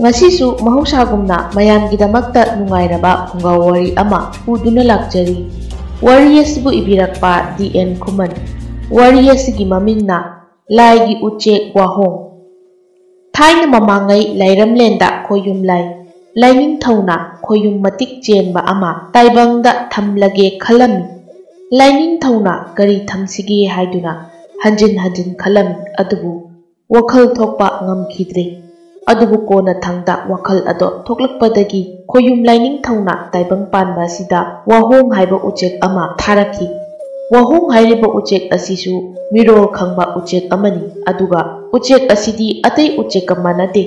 Ngasisu mahusagumna mayamgidamakta nungairaba khungaw wari ama puduna lakjari. Wari asibu ibirakpa DN Kuman. Wari asigi mamingna Laigi Uche Wahong. Thaina mamangai lairamlenda khoyum lai. Laining na khoyum matik chenba ama taibangda thamlage khalami. Laining sigi kari thamsigi haiduna hanjin hanjin khalami adubu wakhal thokpa ngamkhidre. ꯑꯗꯨꯕꯨ ꯀꯣꯟꯅ ꯊꯪꯗ ꯋꯥꯈꯜ ꯑꯗꯣ ꯊꯣꯛꯂꯛꯄꯗꯒꯤ ꯈꯣꯌꯨꯝ ꯂꯥꯏꯅꯤꯡ ꯊꯧꯅ ꯇꯥꯏꯕꯪ ꯄꯥꯟꯕ ꯑꯁꯤꯗ ꯋꯥꯍꯣꯡ ꯍꯥꯏꯕ ꯎꯆꯦꯛ ꯑꯃ ꯊꯥꯔꯛꯈꯤ ꯋꯥꯍꯣꯡ ꯍꯥꯏꯔꯤꯕ ꯎꯆꯦꯛ ꯑꯁꯤꯁꯨ ꯃꯤꯔꯣꯜ ꯈꯪꯕ ꯎꯆꯦꯛ ꯑꯃꯅꯤ ꯑꯗꯨꯒ ꯎꯆꯦꯛ ꯑꯁꯤꯗꯤ ꯑꯇꯩ ꯎꯆꯦꯛꯀ ꯃꯥꯟꯅꯗꯦ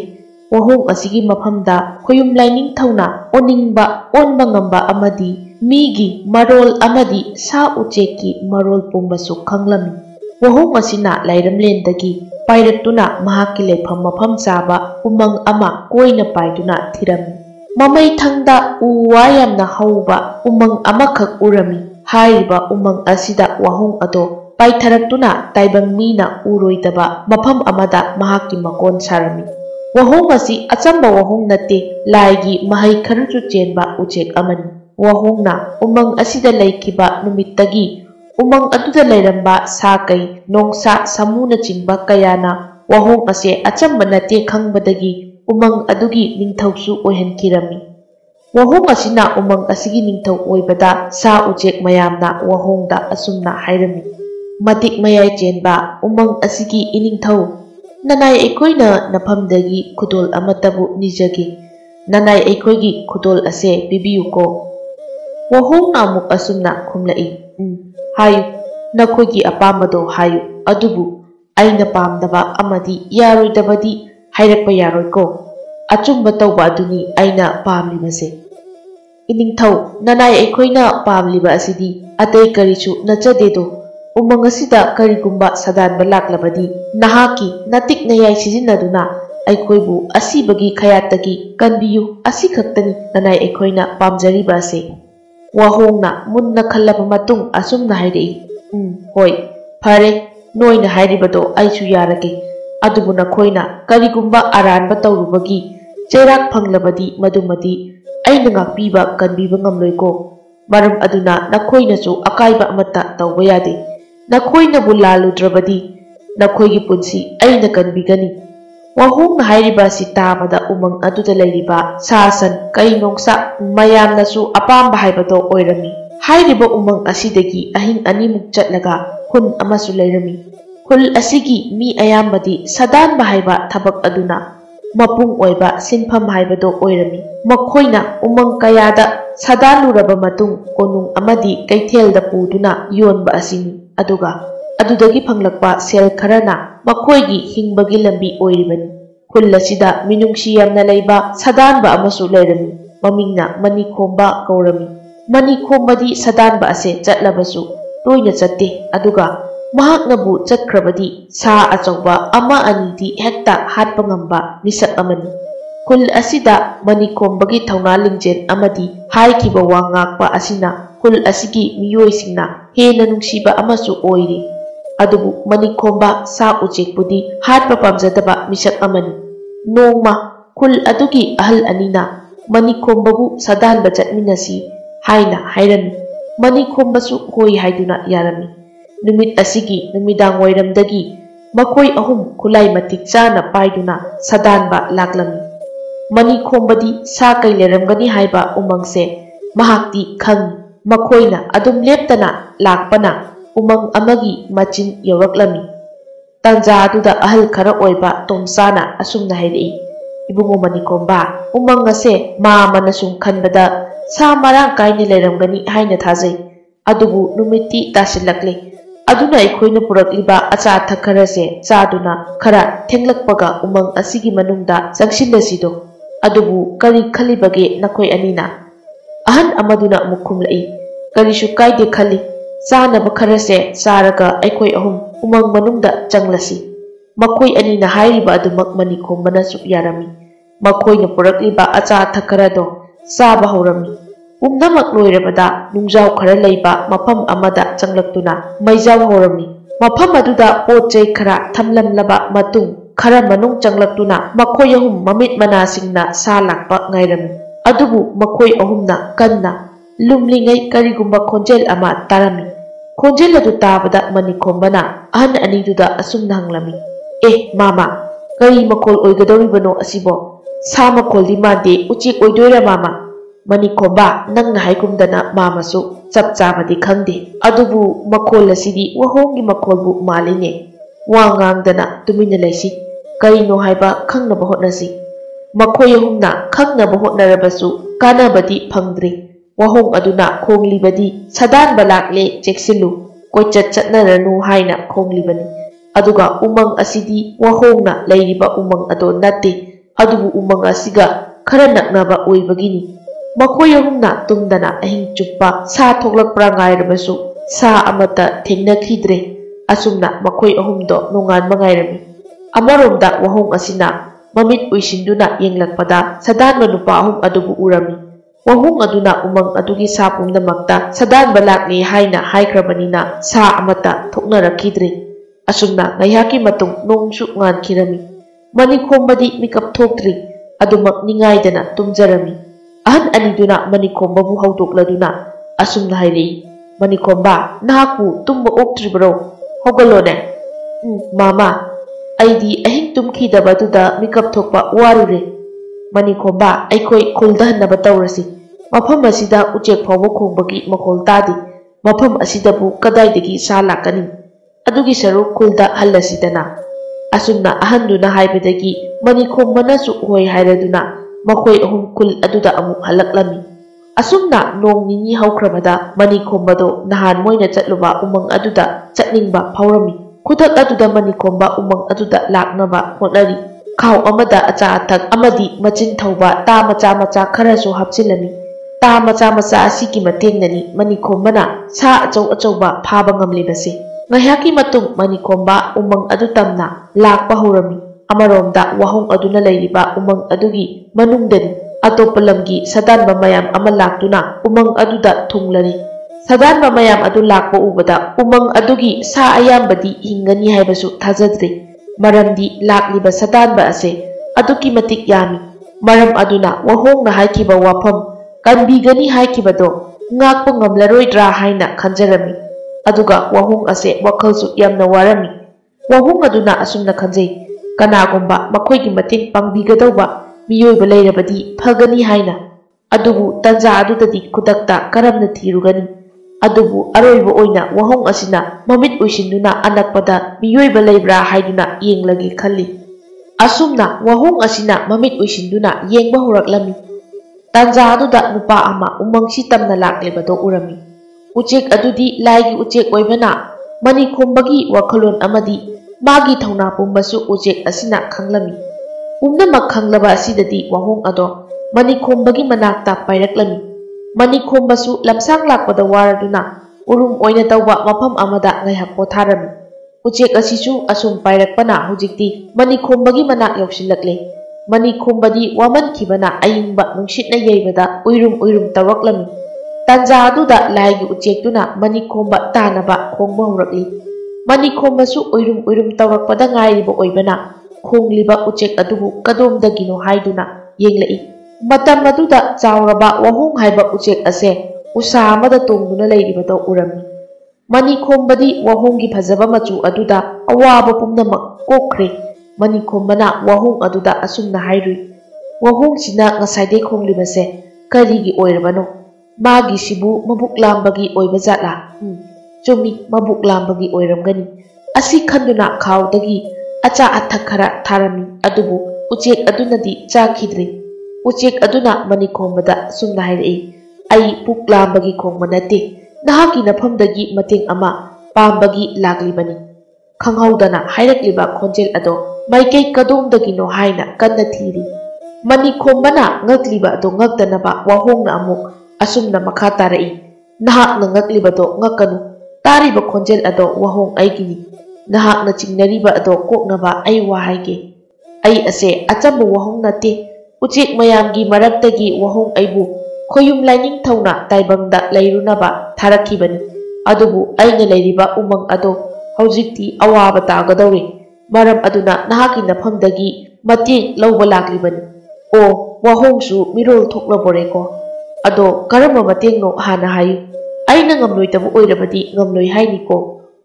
ꯋꯥꯍꯣꯡ ꯑꯁꯤꯒꯤ ꯃꯐꯝꯗ ꯈꯣꯌꯨꯝ ꯂꯥꯏꯅꯤꯡ ꯊꯧꯅ ꯑꯣꯅꯤꯡꯕ ꯑꯣꯟꯕ ꯉꯝꯕ ꯑꯃꯗꯤ ꯃꯤꯒꯤ ꯃꯔꯣꯜ ꯑꯃꯗꯤ ꯁꯥ ꯎꯆꯦꯛꯀꯤ ꯃꯔꯣꯜ ꯄꯨꯝꯕꯁꯨ ꯈꯪꯂꯝꯃꯤ Wahong asina lairamlen dagi pairatuna mahaki lepham mapham chaba umang ama koina paituna thiram mamai thangda uwa yamna hauba umang amakhak urami haiba umang asida wahong ado paitharatuna taibang mina uroidaba mapham amada mahaki makon sarami wahong asi achamba wahong nate laigi mahai kharchu chenba uchek amani wahong na umang asida laikiba numittagi Umang aduda lairamba sakai, nongsa samuna-chingba kayana wahong ase achamba nate khangbadagi umang adugi ningthausu oihankirami. Wahong asina umang asigi ningthau oibada sa ujek mayamna wahongda asumna hairami. Matik mayai chenba umang asigi iningthau nanai aikoina naphamdagi khudol amatabu nijagi. nanai aikoigi khudol ase bibiyuko. Wahong namuk asumna khumlai. ꯎꯝ ꯍꯥꯏꯌꯨ ꯅꯈꯣꯏꯒꯤ ꯑꯄꯥꯝꯕꯗꯣ ꯍꯥꯏꯌꯨ ꯑꯗꯨꯕꯨ ꯑꯩꯅ ꯄꯥꯝꯗꯕ ꯑꯃꯗꯤ ꯌꯥꯔꯣꯏꯗꯕꯗꯤ ꯍꯥꯏꯔꯛꯄ ꯌꯥꯔꯣꯏꯀꯣ ꯑꯆꯨꯝꯕ ꯇꯧꯕ ꯑꯗꯨꯅꯤ ꯑꯩꯅ ꯄꯥꯝꯂꯤꯕꯁꯦ ꯏꯅꯤꯡꯊꯧ ꯅꯅꯥꯏ ꯑꯩꯈꯣꯏꯅ ꯄꯥꯝꯂꯤꯕ ꯑꯁꯤꯗꯤ ꯑꯇꯩ ꯀꯔꯤꯁꯨ ꯅꯠꯆꯗꯦꯗꯣ ꯎꯃꯪ ꯑꯁꯤꯗ ꯀꯔꯤꯒꯨꯝꯕ ꯁꯗꯥꯟꯕ ꯂꯥꯛꯂꯕꯗꯤ ꯅꯍꯥꯛꯀꯤ ꯅꯇꯤꯛ ꯅꯌꯥꯏ ꯁꯤꯖꯤꯟꯅꯗꯨꯅ ꯑꯩꯈꯣꯏꯕꯨ ꯑꯁꯤꯕꯒꯤ ꯈꯌꯥꯠꯇꯒꯤ ꯀꯟꯕꯤꯌꯨ ꯑꯁꯤꯈꯛꯇꯅꯤ ꯅꯅꯥꯏ ꯑꯩꯈꯣꯏꯅ ꯄꯥꯝꯖꯔꯤꯕ ꯑꯁꯦ ꯋꯥꯍꯣꯡꯅ ꯃꯨꯟꯅ ꯈꯜꯂꯕ ꯃꯇꯨꯡ ꯑꯁꯨꯝꯅ ꯍꯥꯏꯔꯛꯏ ꯎꯝ ꯍꯣꯏ ꯐꯔꯦ ꯅꯣꯏꯅ ꯍꯥꯏꯔꯤꯕꯗꯣ ꯑꯩꯁꯨ ꯌꯥꯔꯒꯦ ꯑꯗꯨꯕꯨ ꯅꯈꯣꯏꯅ ꯀꯔꯤꯒꯨꯝꯕ ꯑꯔꯥꯟꯕ ꯇꯧꯔꯨꯕꯒꯤ ꯆꯩꯔꯥꯛ ꯐꯪꯂꯕꯗꯤ ꯃꯗꯨꯃꯗꯤ ꯑꯩꯅ ꯉꯥꯛꯄꯤꯕ ꯀꯟꯕꯤꯕ ꯉꯝꯂꯣꯏꯀꯣ ꯃꯔꯝ ꯑꯗꯨꯅ ꯅꯈꯣꯏꯅꯁꯨ ꯑꯀꯥꯏꯕ ꯑꯃꯠꯇ ꯇꯧꯕ ꯌꯥꯗꯦ ꯅꯈꯣꯏꯅꯕꯨ ꯂꯥꯜꯂꯨꯗ꯭ꯔꯕꯗꯤ ꯅꯈꯣꯏꯒꯤ ꯄꯨꯟꯁꯤ ꯑꯩꯅ ꯀꯟꯕꯤꯒꯅꯤ ꯋꯥꯍꯣꯡꯅ ꯍꯥꯏꯔꯤꯕ ꯑꯁꯤ ꯇꯥꯕꯗ ꯎꯃꯪ ꯑꯗꯨꯗ ꯂꯩꯔꯤꯕ ꯁꯥ ꯁꯟ ꯀꯩ ꯅꯣꯡꯁꯥ ꯃꯌꯥꯝꯅꯁꯨ ꯑꯄꯥꯝꯕ ꯍꯥꯏꯕꯗꯣ ꯑꯣꯏꯔꯝꯃꯤ ꯍꯥꯏꯔꯤꯕ ꯎꯃꯪ ꯑꯁꯤꯗꯒꯤ ꯑꯍꯤꯡ ꯑꯅꯤꯃꯨꯛ ꯆꯠꯂꯒ ꯈꯨꯟ ꯑꯃꯁꯨ ꯂꯩꯔꯝꯃꯤ ꯈꯨꯜ ꯑꯁꯤꯒꯤ ꯃꯤ ꯑꯌꯥꯝꯕꯗꯤ ꯁꯥꯗꯥꯟꯕ ꯍꯥꯏꯕ ꯊꯕꯛ ꯑꯗꯨꯅ ꯃꯄꯨꯡ ꯑꯣꯏꯕ ꯁꯤꯟꯐꯝ ꯍꯥꯏꯕꯗꯣ ꯑꯣꯏꯔꯝꯃꯤ ꯃꯈꯣꯏꯅ ꯎꯃꯪ ꯀꯌꯥꯗ ꯁꯥꯗꯥꯟꯂꯨꯔꯕ ꯃꯇꯨꯡ ꯀꯣꯅꯨꯡ ꯑꯃꯗꯤ ꯀꯩꯊꯦꯜꯗ ꯄꯨꯗꯨꯅ ꯌꯣꯟꯕ ꯑꯁꯤꯅꯤ ꯑꯗꯨꯒ ꯑꯗꯨꯗꯒꯤ ꯐꯪꯂꯛꯄ ꯁꯦꯜ ꯈꯔꯅ ꯃꯈꯣꯏꯒꯤ ꯍꯤꯡꯕꯒꯤ ꯂꯝꯕꯤ ꯑꯣꯏꯔꯤꯕꯅꯤ ꯈꯨꯜ ꯑꯁꯤꯗ ꯃꯤꯅꯨꯡꯁꯤ ꯌꯥꯝꯅ ꯂꯩꯕ ꯁꯥꯗꯥꯟꯕ ꯑꯃꯁꯨ ꯂꯩꯔꯝꯃꯤ ꯃꯃꯤꯡꯅ ꯃꯅꯤꯈꯣꯝꯕ ꯀꯧꯔꯝꯃꯤ ꯃꯅꯤꯈꯣꯝꯕꯗꯤ ꯁꯥꯗꯥꯟꯕ ꯑꯁꯦ ꯆꯠꯂꯕꯁꯨ ꯇꯣꯏꯅ ꯆꯠꯇꯦ ꯑꯗꯨꯒ ꯃꯍꯥꯛꯅꯕꯨ ꯆꯠꯈ꯭ꯔꯕꯗꯤ ꯁꯥ ꯑꯆꯧꯕ ꯑꯃ ꯑꯅꯤꯗꯤ ꯍꯦꯛꯇ ꯍꯥꯠꯄ ꯉꯝꯕ ꯃꯤꯁꯛ ꯑꯃꯅꯤ ꯈꯨꯜ ꯑꯁꯤꯗ ꯃꯅꯤꯈꯣꯝꯕꯒꯤ ꯊꯧꯅꯥ ꯂꯤꯡꯖꯦꯜ ꯑꯃꯗꯤ ꯍꯥꯏꯈꯤꯕ ꯋꯥ ꯉꯥꯛꯄ ꯑꯁꯤꯅ ꯈꯨꯜ ꯑꯁꯤꯒꯤ ꯃꯤꯑꯣꯏꯁꯤꯡꯅ ꯍꯦꯟꯅ ꯅꯨꯡꯁꯤꯕ ꯑꯃꯁꯨ ꯑꯣꯏꯔꯤ ꯑꯗꯨꯕꯨ ꯃꯅꯤꯈꯣꯝꯕ ꯁꯥ ꯎꯆꯦꯛꯄꯨꯗꯤ ꯍꯥꯠꯄ ꯄꯥꯝꯖꯗꯕ ꯃꯤꯁꯛ ꯑꯃꯅꯤ ꯅꯣꯡꯃ ꯈꯨꯜ ꯑꯗꯨꯒꯤ ꯑꯍꯜ ꯑꯅꯤꯅ ꯃꯅꯤꯈꯣꯝꯕꯕꯨ ꯁꯥꯗꯥꯟꯕ ꯆꯠꯃꯤꯟꯅꯁꯤ ꯍꯥꯏꯅ ꯍꯥꯏꯔꯝꯃꯤ ꯃꯅꯤꯈꯣꯝꯕꯁꯨ ꯍꯣꯏ ꯍꯥꯏꯗꯨꯅ ꯌꯥꯔꯝꯃꯤ ꯅꯨꯃꯤꯠ ꯑꯁꯤꯒꯤ ꯅꯨꯃꯤꯗꯥꯡ ꯋꯥꯏꯔꯝꯗꯒꯤ ꯃꯈꯣꯏ ꯑꯍꯨꯝ ꯈꯨꯠꯂꯥꯏ ꯃꯇꯤꯛ ꯆꯥꯅ ꯄꯥꯏꯗꯨꯅ ꯁꯥꯗꯥꯟꯕ ꯂꯥꯛꯂꯝꯃꯤ ꯃꯅꯤꯈꯣꯝꯕꯗꯤ ꯁꯥ ꯀꯩ ꯂꯩꯔꯝꯒꯅꯤ ꯍꯥꯏꯕ ꯎꯃꯪꯁꯦ ꯃꯍꯥꯛꯇꯤ ꯈꯪꯉꯤ ꯃꯈꯣꯏꯅ ꯑꯗꯨꯝ ꯂꯦꯞꯇꯅ ꯂꯥꯛꯄꯅ umang amagi machin yawraklami tanja aduda ahal khara oiba tomsana asum hairi ibungo manikomba umang ase ma manasum khanbada sa marang kaini leiramgani haina thajai adubu numiti tasilakle aduna ikhoina purakliba acha thakara se chaduna khara thenglakpaga umang asigi manungda changsilasido adubu kari khali bage nakoi anina ahan amaduna mukhum lai kari shukai de khali ꯆꯥꯅꯕ ꯈꯔꯁꯦ ꯆꯥꯔꯒ ꯑꯩꯈꯣꯏ ꯑꯍꯨꯝ ꯎꯃꯪ ꯃꯅꯨꯡꯗ ꯆꯪꯂꯁꯤ ꯃꯈꯣꯏ ꯑꯅꯤꯅ ꯍꯥꯏꯔꯤꯕ ꯑꯗꯨꯃꯛ ꯃꯅꯤꯈꯣꯝꯕꯅꯁꯨ ꯌꯥꯔꯝꯃꯤ ꯃꯈꯣꯏꯅ ꯄꯨꯔꯛꯂꯤꯕ ꯑꯆꯥ ꯑꯊꯛ ꯈꯔꯗꯣ ꯆꯥꯕ ꯍꯧꯔꯝꯃꯤ ꯄꯨꯝꯅꯃꯛ ꯂꯣꯏꯔꯕꯗ ꯅꯨꯡꯖꯥꯎ ꯈꯔ ꯂꯩꯕ ꯃꯐꯝ ꯑꯃꯗ ꯆꯪꯂꯛꯇꯨꯅ ꯃꯩꯖꯥꯎ ꯍꯧꯔꯝꯃꯤ ꯃꯐꯝ ꯑꯗꯨꯗ ꯄꯣꯠ ꯆꯩ ꯈꯔ ꯊꯝꯂꯝꯂꯕ ꯃꯇꯨꯡ ꯈꯔ ꯃꯅꯨꯡ ꯆꯪꯂꯛꯇꯨꯅ ꯃꯈꯣꯏ ꯑꯍꯨꯝ ꯃꯃꯤꯠ ꯃꯅꯥꯁꯤꯡꯅ ꯁꯥ ꯂꯥꯛꯄ ꯉꯥꯏꯔꯝꯃꯤ ꯑꯗꯨꯕꯨ ꯃꯈꯣꯏ ꯑꯍꯨꯝꯅ ꯀꯟꯅ ꯂꯨꯝꯂꯤꯉꯩ ꯀꯔꯤꯒꯨꯝꯕ ꯈꯣꯟꯖꯦꯜ ꯑꯃ ꯇꯥꯔꯝꯃꯤ ꯈꯣꯟꯖꯦꯜ ꯑꯗꯨ ꯇꯥꯕꯗ ꯃꯅꯤꯈꯣꯝꯕꯅ ꯑꯍꯟ ꯑꯅꯤꯗꯨꯗ ꯑꯁꯨꯝꯅ ꯍꯪꯂꯝꯃꯤ ꯑꯦ ꯃꯥꯃꯥ ꯀꯔꯤ ꯃꯈꯣꯜ ꯑꯣꯏꯒꯗꯧꯔꯤꯕꯅꯣ ꯑꯁꯤꯕꯣ ꯁꯥ ꯃꯈꯣꯜꯗꯤ ꯃꯥꯟꯗꯦ ꯎꯆꯦꯛ ꯑꯣꯏꯗꯣꯏꯔꯥ ꯃꯥꯃꯥ ꯃꯅꯤꯈꯣꯝꯕ ꯅꯪꯅ ꯍꯥꯏꯒꯨꯝꯗꯅ ꯃꯥꯃꯁꯨ ꯆꯞ ꯆꯥꯕꯗꯤ ꯈꯪꯗꯦ ꯑꯗꯨꯕꯨ ꯃꯈꯣꯜ ꯑꯁꯤꯗꯤ ꯋꯥꯍꯣꯡꯒꯤ ꯃꯈꯣꯜꯕꯨ ꯃꯥꯜꯂꯤꯅꯦ ꯋꯥ ꯉꯥꯡꯗꯅ ꯇꯨꯃꯤꯟꯅ ꯂꯩꯁꯤ ꯀꯔꯤꯅꯣ ꯍꯥꯏꯕ ꯈꯪꯅꯕ ꯍꯣꯠꯅꯁꯤ ꯃꯈꯣꯏ ꯑꯍꯨꯝꯅ ꯈꯪꯅꯕ ꯍꯣꯠꯅꯔꯕꯁꯨ ꯀꯥꯟꯅꯕꯗꯤ ꯐꯪꯗ꯭ꯔꯤ ꯋꯥꯍꯣꯡ ꯑꯗꯨꯅ ꯈꯣꯡꯂꯤꯕꯗꯤ ꯁꯥꯗꯥꯟꯕ ꯂꯥꯛꯂꯦ ꯆꯦꯛꯁꯤꯜꯂꯨ ꯀꯣꯏꯆꯠ ꯆꯠꯅꯔꯅꯨ ꯍꯥꯏꯅ ꯈꯣꯡꯂꯤꯕꯅꯤ ꯑꯗꯨꯒ ꯎꯃꯪ ꯑꯁꯤꯗꯤ ꯋꯥꯍꯣꯡꯅ ꯂꯩꯔꯤꯕ ꯎꯃꯪ ꯑꯗꯣ ꯅꯠꯇꯦ ꯑꯗꯨꯕꯨ ꯎꯃꯪ ꯑꯁꯤꯒ ꯈꯔ ꯅꯛꯅꯕ ꯑꯣꯏꯕꯒꯤꯅꯤ ꯃꯈꯣꯏ ꯑꯍꯨꯝꯅ ꯇꯨꯝꯗꯅ ꯑꯍꯤꯡ ꯆꯨꯞꯄ ꯁꯥ ꯊꯣꯛꯂꯛꯄ꯭ꯔꯥ ꯉꯥꯏꯔꯕꯁꯨ ꯁꯥ ꯑꯃꯠꯇ ꯊꯦꯡꯅꯈꯤꯗ꯭ꯔꯦ ꯑꯁꯨꯝꯅ ꯃꯈꯣꯏ ꯑꯍꯨꯝꯗꯣ ꯅꯣꯡꯉꯥꯟꯕ ꯉꯥꯏꯔꯝꯃꯤ ꯑꯃꯔꯣꯝꯗ ꯋꯥꯍꯣꯡ ꯑꯁꯤꯅ ꯃꯃꯤꯠ ꯎꯏꯁꯤꯟꯗꯨꯅ ꯌꯦꯡꯂꯛꯄꯗ ꯁꯥꯗꯥꯟꯕ ꯅꯨꯄꯥ ꯑꯍꯨꯝ ꯑꯗꯨꯕꯨ ꯎꯔꯝꯃꯤ ꯋꯥꯍꯣꯡ ꯑꯗꯨꯅ ꯎꯃꯪ ꯑꯗꯨꯒꯤ ꯁꯥ ꯄꯨꯝꯅꯃꯛꯇ ꯁꯥꯗꯥꯟꯕ ꯂꯥꯛꯂꯤ ꯍꯥꯏꯅ ꯍꯥꯏꯈ꯭ꯔꯕꯅꯤꯅ ꯁꯥ ꯑꯃꯠꯇ ꯊꯣꯛꯅꯔꯛꯈꯤꯗ꯭ꯔꯦ ꯑꯁꯨꯝꯅ ꯉꯥꯏꯍꯥꯛꯀꯤ ꯃꯇꯨꯡ ꯅꯣꯡꯁꯨ ꯉꯥꯟꯈꯤꯔꯝꯃꯤ ꯃꯅꯤꯈꯣꯝꯕꯗꯤ ꯃꯤꯀꯞ ꯊꯣꯛꯇ꯭ꯔꯤ ꯑꯗꯨꯃꯛ ꯅꯤꯡꯉꯥꯏꯗꯅ ꯇꯨꯝꯖꯔꯝꯃꯤ ꯑꯍꯟ ꯑꯅꯤꯗꯨꯅ ꯃꯅꯤꯈꯣꯝꯕꯕꯨ ꯍꯧꯗꯣꯛꯂꯗꯨꯅ ꯑꯁꯨꯝꯅ ꯍꯥꯏꯔꯛꯏ ꯃꯅꯤꯈꯣꯝꯕ ꯅꯍꯥꯛꯄꯨ ꯇꯨꯝꯕ ꯑꯣꯛꯇ꯭ꯔꯤꯕꯔꯣ ꯍꯧꯒꯠꯂꯣꯅꯦ ꯎꯝ ꯃꯥꯃꯥ ꯑꯩꯗꯤ ꯑꯍꯤꯡ ꯇꯨꯝꯈꯤꯗꯕꯗꯨꯗ ꯃꯤꯀꯞ ꯊꯣꯛꯄ ꯋꯥꯔꯨꯔꯦ มานิคมบะไอคุยคุลดันนบตอรสิมาพมอสิดาอุเจกพอวคงบกิมคลตาดิมาพมอสิดาบุกะไดดิกิซาลากะนิอะดุกิสรุคุลดะฮัลลสิดานาอะซุนนะอะฮันดุนะไฮบิดะกิมานิคมมะนะซุฮวยไฮระดุนะมาคุยอะฮุมคุลอะดุดะอะมุฮัลลักลามิอะซุนนะนงนินิฮาวครามะดะมานิคมบะโดนะฮานมอยนะจัตลุบะอุมังอะดุดะจัตนิงบะพาวรามิคุทักอะดุดะมานิคมบะอุมังอะดุดะลากนะบะฮอนาริ ꯈꯥꯎ ꯑꯃꯗ ꯑꯆꯥ ꯑꯊꯛ ꯑꯃꯗꯤ ꯃꯆꯤꯟ ꯊꯧꯕ ꯇꯥ ꯃꯆꯥ ꯃꯆꯥ ꯈꯔꯁꯨ ꯍꯥꯞꯆꯤꯜꯂꯝꯃꯤ ꯇꯥ ꯃꯆꯥ ꯃꯆꯥ ꯑꯁꯤꯒꯤ ꯃꯇꯦꯡꯅꯅꯤ ꯃꯅꯤꯈꯣꯝꯕꯅ ꯁꯥ ꯑꯆꯧ ꯑꯆꯧꯕ ꯐꯥꯕ ꯉꯝꯂꯤꯕꯁꯦ ꯉꯥꯏꯍꯥꯛꯀꯤ ꯃꯇꯨꯡ ꯃꯅꯤꯈꯣꯝꯕ ꯎꯃꯪ ꯑꯗꯨ ꯇꯝꯅ ꯂꯥꯛꯄ ꯍꯧꯔꯝꯃꯤ ꯑꯃꯔꯣꯝꯗ ꯋꯥꯍꯣꯡ ꯑꯗꯨꯅ ꯂꯩꯔꯤꯕ ꯎꯃꯪ ꯑꯗꯨꯒꯤ ꯃꯅꯨꯡꯗꯅꯤ ꯑꯇꯣꯞꯄ ꯂꯝꯒꯤ ꯁꯥꯗꯥꯟꯕ ꯃꯌꯥꯝ ꯑꯃ ꯂꯥꯛꯇꯨꯅ ꯎꯃꯪ ꯑꯗꯨꯗ ꯊꯨꯡꯂꯔꯤ ꯁꯥꯗꯥꯟꯕ ꯃꯌꯥꯝ ꯑꯗꯨ ꯂꯥꯛꯄ ꯎꯕꯗ ꯎꯃꯪ ꯑꯗꯨꯒꯤ ꯁꯥ ꯑꯌꯥꯝꯕꯗꯤ ꯍꯤꯡꯒꯅꯤ ꯍꯥꯏꯕꯁꯨ ꯊꯥꯖꯗ꯭ꯔꯤ ꯃꯔꯝꯗꯤ ꯂꯥꯛꯂꯤꯕ ꯁꯥꯗꯥꯟꯕ ꯑꯁꯦ ꯑꯗꯨꯛꯀꯤ ꯃꯇꯤꯛ ꯌꯥꯝꯃꯤ ꯃꯔꯝ ꯑꯗꯨꯅ ꯋꯥꯍꯣꯡꯅ ꯍꯥꯏꯈꯤꯕ ꯋꯥꯐꯝ ꯀꯟꯕꯤꯒꯅꯤ ꯍꯥꯏꯈꯤꯕꯗꯣ ꯉꯥꯛꯄ ꯉꯝꯂꯔꯣꯏꯗ꯭ꯔꯥ ꯍꯥꯏꯅ ꯈꯟꯖꯔꯝꯃꯤ ꯑꯗꯨꯒ ꯋꯥꯍꯣꯡ ꯑꯁꯦ ꯋꯥꯈꯜꯁꯨ ꯌꯥꯝꯅ ꯋꯥꯔꯝꯃꯤ ꯋꯥꯍꯣꯡ ꯑꯗꯨꯅ ꯑꯁꯨꯝꯅ ꯈꯟꯖꯩ ꯀꯅꯥꯒꯨꯝꯕ ꯃꯈꯣꯏꯒꯤ ꯃꯇꯦꯡ ꯄꯥꯡꯕꯤꯒꯗꯧꯕ ꯃꯤꯑꯣꯏꯕ ꯂꯩꯔꯕꯗꯤ ꯐꯒꯅꯤ ꯍꯥꯏꯅ ꯑꯗꯨꯕꯨ ꯇꯟꯖꯥ ꯑꯗꯨꯗꯗꯤ ꯈꯨꯗꯛꯇ ꯀꯔꯝꯅ ꯊꯤꯔꯨꯒꯅꯤ adubu aroiba oina wahong asina mamit uisinuna anakpada miyoiba leibra haiduna yenglagi khali asumna wahong asina mamit uisinduna yengba huraklami tanja aduda nupa ama umangsi tamna laklebado urami uchek adudi laigi uchek oibana mani khombagi wakhalon amadi magi thauna pumbasu uchek asina khanglami pumnamak khanglaba asidadi wahong ado mani khombagi manakta pairaklami ꯄꯥꯏꯔꯛꯂꯝꯃꯤ ꯃꯅꯤꯈꯣꯝꯕꯁꯨ ꯂꯝꯁꯥꯡ ꯂꯥꯛꯄꯗ ꯋꯥꯔꯗꯨꯅ ꯎꯔꯨꯝ ꯑꯣꯏꯅ ꯇꯧꯕ ꯃꯐꯝ ꯑꯃꯗ ꯉꯥꯏꯍꯥꯛ ꯄꯣꯊꯥꯔꯝꯃꯤ ꯎꯆꯦꯛ ꯑꯁꯤꯁꯨ ꯑꯁꯨꯝ ꯄꯥꯏꯔꯛꯄꯅ ꯍꯧꯖꯤꯛꯇꯤ ꯃꯅꯤꯈꯣꯝꯕꯒꯤ ꯃꯅꯥꯛ ꯌꯧꯁꯤꯜꯂꯛꯂꯦ ꯃꯅꯤꯈꯣꯝꯕꯗꯤ ꯋꯥꯃꯟꯈꯤꯕꯅ ꯑꯏꯪꯕ ꯅꯨꯡꯁꯤꯠꯅ ꯌꯩꯕꯗ ꯎꯏꯔꯨꯝ ꯎꯏꯔꯨꯝ ꯇꯧꯔꯛꯂꯝꯃꯤ ꯇꯥꯟꯖꯥ ꯑꯗꯨꯗ ꯂꯥꯏꯒꯤ ꯎꯆꯦꯛꯇꯨꯅ ꯃꯅꯤꯈꯣꯝꯕ ꯇꯥꯅꯕ ꯈꯣꯡꯕ ꯍꯧꯔꯛꯂꯤ ꯃꯅꯤꯈꯣꯝꯕꯁꯨ ꯎꯏꯔꯨꯝ ꯎꯏꯔꯨꯝ ꯇꯧꯔꯛꯄꯗ ꯉꯥꯏꯔꯤꯕ ꯑꯣꯏꯕꯅ ꯈꯣꯡꯂꯤꯕ ꯎꯆꯦꯛ ꯑꯗꯨꯕꯨ ꯀꯗꯣꯝꯗꯒꯤꯅꯣ ꯍꯥꯏꯗꯨꯅ ꯌꯦꯡꯂꯛꯏ ꯃꯇꯝ ꯑꯗꯨꯗ ꯆꯥꯎꯔꯕ ꯋꯥꯍꯣꯡ ꯍꯥꯏꯕ ꯎꯆꯦꯛ ꯑꯁꯦ ꯎꯁꯥ ꯑꯃꯗ ꯇꯣꯡꯗꯨꯅ ꯂꯩꯔꯤꯕꯗꯣ ꯎꯔꯝꯃꯤ ꯃꯅꯤꯈꯣꯝꯕꯗꯤ ꯋꯥꯍꯣꯡꯒꯤ ꯐꯖꯕ ꯃꯆꯨ ꯑꯗꯨꯗ ꯑꯋꯥꯕ ꯄꯨꯝꯅꯃꯛ ꯀꯣꯛꯈ꯭ꯔꯦ ꯃꯅꯤꯈꯣꯝꯕꯅ ꯋꯥꯍꯣꯡ ꯑꯗꯨꯗ ꯑꯁꯨꯝꯅ ꯍꯥꯏꯔꯨꯏ ꯋꯥꯍꯣꯡꯁꯤꯅ ꯉꯁꯥꯏꯗꯩ ꯈꯣꯡꯂꯤꯕꯁꯦ ꯀꯔꯤꯒꯤ ꯑꯣꯏꯔꯕꯅꯣ ꯃꯥꯒꯤꯁꯤꯕꯨ ꯃꯕꯨꯛ ꯂꯥꯝꯕꯒꯤ ꯑꯣꯏꯕ ꯖꯥꯠꯂꯥ ꯎꯝ ꯆꯨꯝꯃꯤ ꯃꯕꯨꯛ ꯂꯥꯝꯕꯒꯤ ꯑꯣꯏꯔꯝꯒꯅꯤ ꯑꯁꯤ ꯈꯟꯗꯨꯅ ꯈꯥꯎꯗꯒꯤ ꯑꯆꯥ ꯑꯊꯛ ꯈꯔ ꯊꯥꯔꯝꯃꯤ ꯑꯗꯨꯕꯨ ꯎꯆꯦꯛ ꯑꯗꯨꯅꯗꯤ ꯆꯥꯈꯤꯗ꯭ꯔꯤ Uchik aduna mani khongbada sumna hairi. Ai pukla bagi khongba nate. Nahaki nafam dagi mating ama pam bagi lagli bani. Khanghaudana hairak liba khonjel ado mai maikei kadom dagi no haina kanna thiri. Mani khombana ngakliba ado ngakdana ba wahong na amuk asumna makha tarai. Nahak na ngakliba do ngakanu. Tariba khonjel ado wahong aigini. Nahak na chingnariba ado koknaba ai wahai ge. Ai ase achambo wahong nate. ꯎꯆꯦꯛ ꯃꯌꯥꯝꯒꯤ ꯃꯔꯛꯇꯒꯤ ꯋꯥꯍꯣꯡ ꯑꯩꯕꯨ ꯈꯣꯌꯨꯝ ꯂꯥꯏꯅꯤꯡꯊꯧꯅ ꯇꯥꯏꯕꯪꯗ ꯂꯩꯔꯨꯅꯕ ꯊꯥꯔꯛꯈꯤꯕꯅꯤ ꯑꯗꯨꯕꯨ ꯑꯩꯅ ꯂꯩꯔꯤꯕ ꯎꯃꯪ ꯑꯗꯣ ꯍꯧꯖꯤꯛꯇꯤ ꯑꯋꯥꯕ ꯇꯥꯒꯗꯧꯔꯤ ꯃꯔꯝ ꯑꯗꯨꯅ ꯅꯍꯥꯛꯀꯤ ꯅꯐꯝꯗꯒꯤ ꯃꯇꯦꯡ ꯂꯧꯕ ꯂꯥꯛꯂꯤꯕꯅꯤ ꯑꯣ ꯋꯥꯍꯣꯡꯁꯨ ꯃꯤꯔꯣꯜ ꯊꯣꯛꯂꯕꯣꯔꯦꯀꯣ ꯑꯗꯣ ꯀꯔꯝꯕ ꯃꯇꯦꯡꯅꯣ ꯍꯥꯟꯅ ꯍꯥꯏꯌꯨ ꯑꯩꯅ ꯉꯝꯂꯣꯏꯗꯕ ꯑꯣꯏꯔꯕꯗꯤ ꯉꯝꯂꯣꯏ ꯍꯥꯏꯅꯤꯀꯣ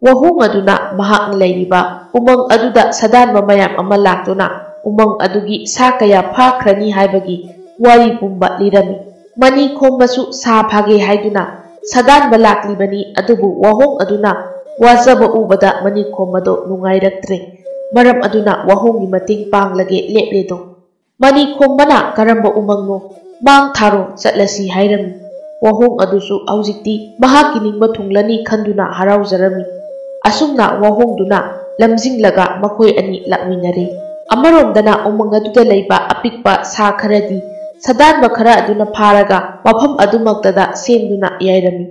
ꯋꯥꯍꯣꯡ ꯑꯗꯨꯅ ꯃꯍꯥꯛꯅ ꯂꯩꯔꯤꯕ ꯎꯃꯪ ꯑꯗꯨꯗ ꯁꯥꯗꯥꯟꯕ ꯃꯌꯥꯝ ꯑꯃ ꯂꯥꯛꯇꯨꯅ umang adugi sa kaya pakrani haibagi wari pumba lirami. Mani kombasu sa bhage haiduna sadan balak libani adubu wahong aduna wazaba ubada mani kombado nungay raktre. Maram aduna wahong ni mating pang lagi lepredo. Mani kombana karamba umang no mang tharo chatlasi hairami. Wahong adusu aujikti mahakinimbha thunglani khanduna harawjarami. Asumna wahong duna lamjing laga makoi ani lakminare. ꯑꯃꯔꯣꯝꯗꯅ ꯎꯃꯪ ꯑꯗꯨꯗ ꯂꯩꯕ ꯑꯄꯤꯛꯄ ꯁꯥ ꯈꯔꯗꯤ ꯁꯥꯗꯥꯟꯕ ꯈꯔ ꯑꯗꯨꯅ ꯐꯥꯔꯒ ꯃꯐꯝ ꯑꯗꯨꯃꯛꯇꯗ ꯁꯦꯝꯗꯨꯅ ꯌꯥꯏꯔꯝꯃꯤ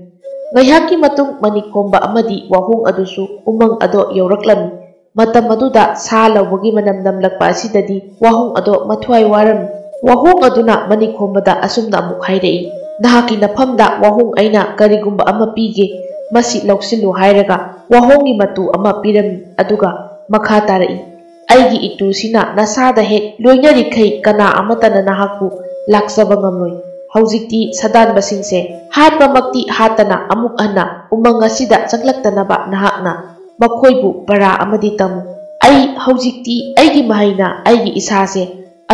ꯉꯥꯏꯍꯥꯛꯀꯤ ꯃꯇꯨꯡ ꯃꯅꯤꯈꯣꯝꯕ ꯑꯃꯗꯤ ꯋꯥꯍꯣꯡ ꯑꯗꯨꯁꯨ ꯎꯃꯪ ꯑꯗꯣ ꯌꯧꯔꯛꯂꯝꯃꯤ ꯃꯇꯝ ꯑꯗꯨꯗ ꯁꯥ ꯂꯧꯕꯒꯤ ꯃꯅꯝ ꯅꯝꯂꯛꯄ ꯑꯁꯤꯗꯗꯤ ꯋꯥꯍꯣꯡ ꯑꯗꯣ ꯃꯊ꯭ꯋꯥꯏ ꯋꯥꯔꯝꯃꯤ ꯋꯥꯍꯣꯡ ꯑꯗꯨꯅ ꯃꯅꯤꯈꯣꯝꯕꯗ ꯑꯁꯨꯝꯅ ꯑꯃꯨꯛ ꯍꯥꯏꯔꯛꯏ ꯅꯍꯥꯛꯀꯤ ꯅꯐꯝꯗ ꯋꯥꯍꯣꯡ ꯑꯩꯅ ꯀꯔꯤꯒꯨꯝꯕ ꯑꯃ ꯄꯤꯒꯦ ꯃꯁꯤ ꯂꯧꯁꯤꯜꯂꯨ ꯍꯥꯏꯔꯒ ꯋꯥꯍꯣꯡꯒꯤ ꯃꯇꯨ ꯑꯃ ꯄꯤꯔꯝꯃꯤ ꯑꯗꯨꯒ ꯃꯈꯥ ꯇꯥꯔꯛꯏ ꯑꯩꯒꯤ ꯏꯇꯨꯁꯤꯅ ꯅꯁꯥꯗ ꯍꯦꯛ ꯂꯣꯏꯅꯔꯤꯈꯩ ꯀꯅꯥ ꯑꯃꯠꯇꯅ ꯅꯍꯥꯛꯄꯨ ꯂꯥꯛꯆꯕ ꯉꯝꯂꯣꯏ ꯍꯧꯖꯤꯛꯇꯤ ꯁꯥꯗꯥꯟꯕꯁꯤꯡꯁꯦ ꯍꯥꯠꯄꯃꯛꯇꯤ ꯍꯥꯠꯇꯅ ꯑꯃꯨꯛ ꯍꯟꯅ ꯎꯃꯪ ꯑꯁꯤꯗ ꯆꯪꯂꯛꯇꯅꯕ ꯅꯍꯥꯛꯅ ꯃꯈꯣꯏꯕꯨ ꯄꯔꯥ ꯑꯃꯗꯤ ꯇꯝꯃꯨ ꯑꯩ ꯍꯧꯖꯤꯛꯇꯤ ꯑꯩꯒꯤ ꯃꯍꯩꯅ ꯑꯩꯒꯤ ꯏꯁꯥꯁꯦ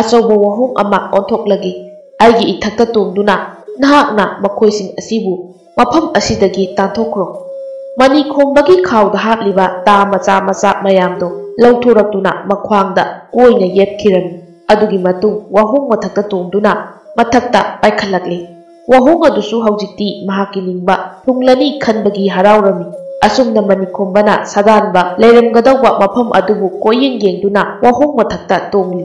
ꯑꯆꯧꯕ ꯋꯥꯍꯣꯡ ꯑꯃ ꯑꯣꯟꯊꯣꯛꯂꯒꯦ ꯑꯩꯒꯤ ꯏꯊꯛꯇ ꯇꯣꯡꯗꯨꯅ ꯅꯍꯥꯛꯅ ꯃꯈꯣꯏꯁꯤꯡ ꯑꯁꯤꯕꯨ ꯃꯐꯝ ꯑꯁꯤꯗꯒꯤ ꯇꯥꯟꯊꯣꯛꯈ꯭ꯔꯣ ꯃꯅꯤ ꯈꯣꯝꯕꯒꯤ ꯈꯥꯎꯗ ꯍꯥꯞꯂꯤꯕ ꯇꯥ ꯃꯆꯥ ꯃꯆꯥ ꯃꯌꯥꯝꯗꯣ ꯂꯧꯊꯣꯔꯛꯇꯨꯅ ꯃꯈ꯭ꯋꯥꯡꯗ ꯀꯣꯏꯅ ꯌꯦꯠꯈꯤꯔꯝꯃꯤ ꯑꯗꯨꯒꯤ ꯃꯇꯨꯡ ꯋꯥꯍꯣꯡ ꯃꯊꯛꯇ ꯇꯣꯡꯗꯨꯅ ꯃꯊꯛꯇ ꯄꯥꯏꯈꯠꯂꯛꯂꯤ ꯋꯥꯍꯣꯡ ꯑꯗꯨꯁꯨ ꯍꯧꯖꯤꯛꯇꯤ ꯃꯍꯥꯛꯀꯤ ꯅꯤꯡꯕ ꯊꯨꯡꯂꯅꯤ ꯈꯟꯕꯒꯤ ꯍꯔꯥꯎꯔꯝꯃꯤ ꯑꯁꯨꯝꯅ ꯃꯅꯤꯈꯣꯝꯕꯅ ꯁꯥꯗꯥꯟꯕ ꯂꯩꯔꯝꯒꯗꯧꯕ ꯃꯐꯝ ꯑꯗꯨꯕꯨ ꯀꯣꯏꯌꯦꯡ ꯌꯦꯡꯗꯨꯅ ꯋꯥꯍꯣꯡ ꯃꯊꯛꯇ ꯇꯣꯡꯂꯤ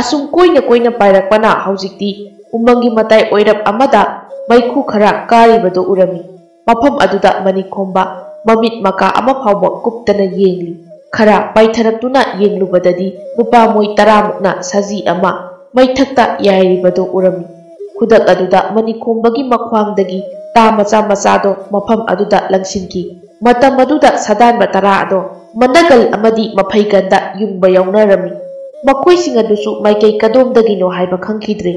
ꯑꯁꯨꯝ ꯀꯣꯏꯅ ꯀꯣꯏꯅ ꯄꯥꯏꯔꯛꯄꯅ ꯍꯧꯖꯤꯛꯇꯤ ꯎꯃꯪꯒꯤ ꯃꯇꯥꯏ ꯑꯣꯏꯔꯞ ꯑꯃꯗ ꯃꯩꯈꯨ ꯈꯔ ꯀꯥꯔꯤꯕꯗꯨ ꯎꯔꯝꯃꯤ ꯃꯐꯝ ꯑꯗꯨꯗ ꯃꯅꯤꯈꯣꯝꯕ ꯃꯃꯤꯠ ꯃꯀꯥ ꯑꯃ ꯐꯥꯎꯕ ꯀꯨꯞꯇꯅ ꯌꯦꯡꯂꯤ Khara paitharatuna yenglubadadi mupa moi taramukna saji ama maithakta yairibado urami. Khudak aduda manikombagi makwangdagi ta macha machado mafam aduda langsinki. Matam aduda sadanba tara ado managal amadi mafaiganda yumba yaunarami. Makoi sing adusu maikai kadomdagino haiba khangkidre.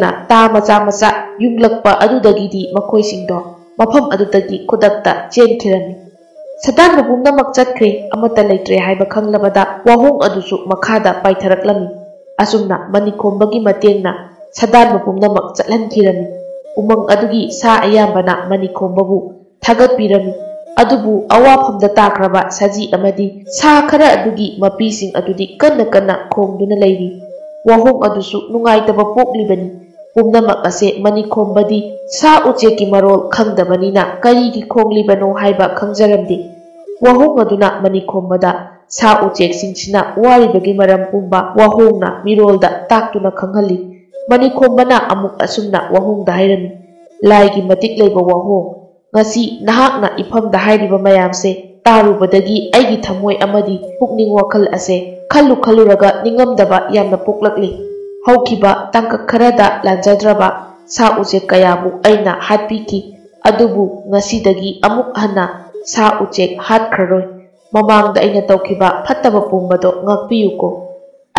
na ta macha macha yunglakpa adudagidi makoi singdo mafam chen khudakta chenkhirami. ꯁꯥꯗꯥꯟꯕ ꯄꯨꯝꯅꯃꯛ ꯆꯠꯈ꯭ꯔꯦ ꯑꯃꯠꯇ ꯂꯩꯇ꯭ꯔꯦ ꯍꯥꯏꯕ ꯈꯪꯂꯕꯗ ꯋꯥꯍꯣꯡ ꯑꯗꯨꯁꯨ ꯃꯈꯥꯗ ꯄꯥꯏꯊꯔꯛꯂꯝꯃꯤ ꯑꯁꯨꯝꯅ ꯃꯅꯤꯈꯣꯝꯕꯒꯤ ꯃꯇꯦꯡꯅ ꯁꯥꯗꯥꯟꯕ ꯄꯨꯝꯅꯃꯛ ꯆꯠꯍꯟꯈꯤꯔꯝꯃꯤ ꯎꯃꯪ ꯑꯗꯨꯒꯤ ꯁꯥ ꯑꯌꯥꯝꯕꯅ ꯃꯅꯤꯈꯣꯝꯕꯕꯨ ꯊꯥꯒꯠꯄꯤꯔꯝꯃꯤ ꯑꯗꯨꯕꯨ ꯑꯋꯥꯐꯝꯗ ꯇꯥꯈ꯭ꯔꯕ ꯁꯖꯤ ꯑꯃꯗꯤ ꯁꯥ ꯈꯔ ꯑꯗꯨꯒꯤ ꯃꯄꯤꯁꯤꯡ ꯑꯗꯨꯗꯤ ꯀꯟꯅ ꯀꯟꯅ ꯈꯣꯡꯗꯨꯅ ꯂꯩꯔꯤ ꯋꯥꯍꯣꯡ ꯑꯗꯨꯁꯨ ꯅꯨꯡꯉꯥꯏꯇꯕ ꯄꯣꯛꯂꯤꯕꯅꯤ ꯄꯨꯝꯅꯃꯛ ꯑꯁꯦ ꯃꯅꯤꯈꯣꯝꯕꯗꯤ ꯁꯥ ꯎꯆꯦꯛꯀꯤ ꯃꯔꯣꯜ ꯈꯪꯗꯕꯅꯤꯅ ꯀꯔꯤꯒꯤ ꯈꯣꯡꯂꯤꯕꯅꯣ ꯍꯥꯏꯕ ꯈꯪꯖꯔꯝꯗꯦ ꯋꯥꯍꯣꯡ ꯑꯗꯨꯅ ꯃꯅꯤꯈꯣꯝꯕꯗ ꯁꯥ ꯎꯆꯦꯛꯁꯤꯡꯁꯤꯅ ꯋꯥꯔꯤꯕꯒꯤ ꯃꯔꯝ ꯄꯨꯝꯕ ꯋꯥꯍꯣꯡꯅ ꯃꯤꯔꯣꯜꯗ ꯇꯥꯛꯇꯨꯅ ꯈꯪꯍꯜꯂꯤ ꯃꯅꯤꯈꯣꯝꯕꯅ ꯑꯃꯨꯛ ꯑꯁꯨꯝꯅ ꯋꯥꯍꯣꯡꯗ ꯍꯥꯏꯔꯝꯃꯤ ꯂꯥꯏꯒꯤ ꯃꯇꯤꯛ ꯂꯩꯕ ꯋꯥꯍꯣꯡ ꯉꯁꯤ ꯅꯍꯥꯛꯅ ꯏꯐꯝꯗ ꯍꯥꯏꯔꯤꯕ ꯃꯌꯥꯝꯁꯦ ꯇꯥꯔꯨꯕꯗꯒꯤ ꯑꯩꯒꯤ ꯊꯃꯣꯏ ꯑꯃꯗꯤ ꯄꯨꯛꯅꯤꯡ ꯋꯥꯈꯜ ꯑꯁꯦ ꯈꯜꯂꯨ ꯈꯜꯂꯨꯔꯒ ꯅꯤꯡꯉꯝꯗꯕ ꯌꯥꯝꯅ ꯄꯣꯛꯂꯛꯂꯤ ꯍꯧꯈꯤꯕ ꯇꯥꯡꯀꯛ ꯈꯔꯗ ꯂꯥꯟꯖꯗ꯭ꯔꯕ ꯁꯥ ꯎꯆꯦꯛ ꯀꯌꯥꯕꯨ ꯑꯩꯅ ꯍꯥꯠꯄꯤꯈꯤ ꯑꯗꯨꯕꯨ ꯉꯁꯤꯗꯒꯤ ꯑꯃꯨꯛ ꯍꯟꯅ ꯁꯥ ꯎꯆꯦꯛ ꯍꯥꯠꯈ꯭ꯔꯔꯣꯏ ꯃꯃꯥꯡꯗ ꯑꯩꯅ ꯇꯧꯈꯤꯕ ꯐꯠꯇꯕ ꯄꯨꯝꯕꯗꯣ ꯉꯥꯛꯄꯤꯌꯨꯀꯣ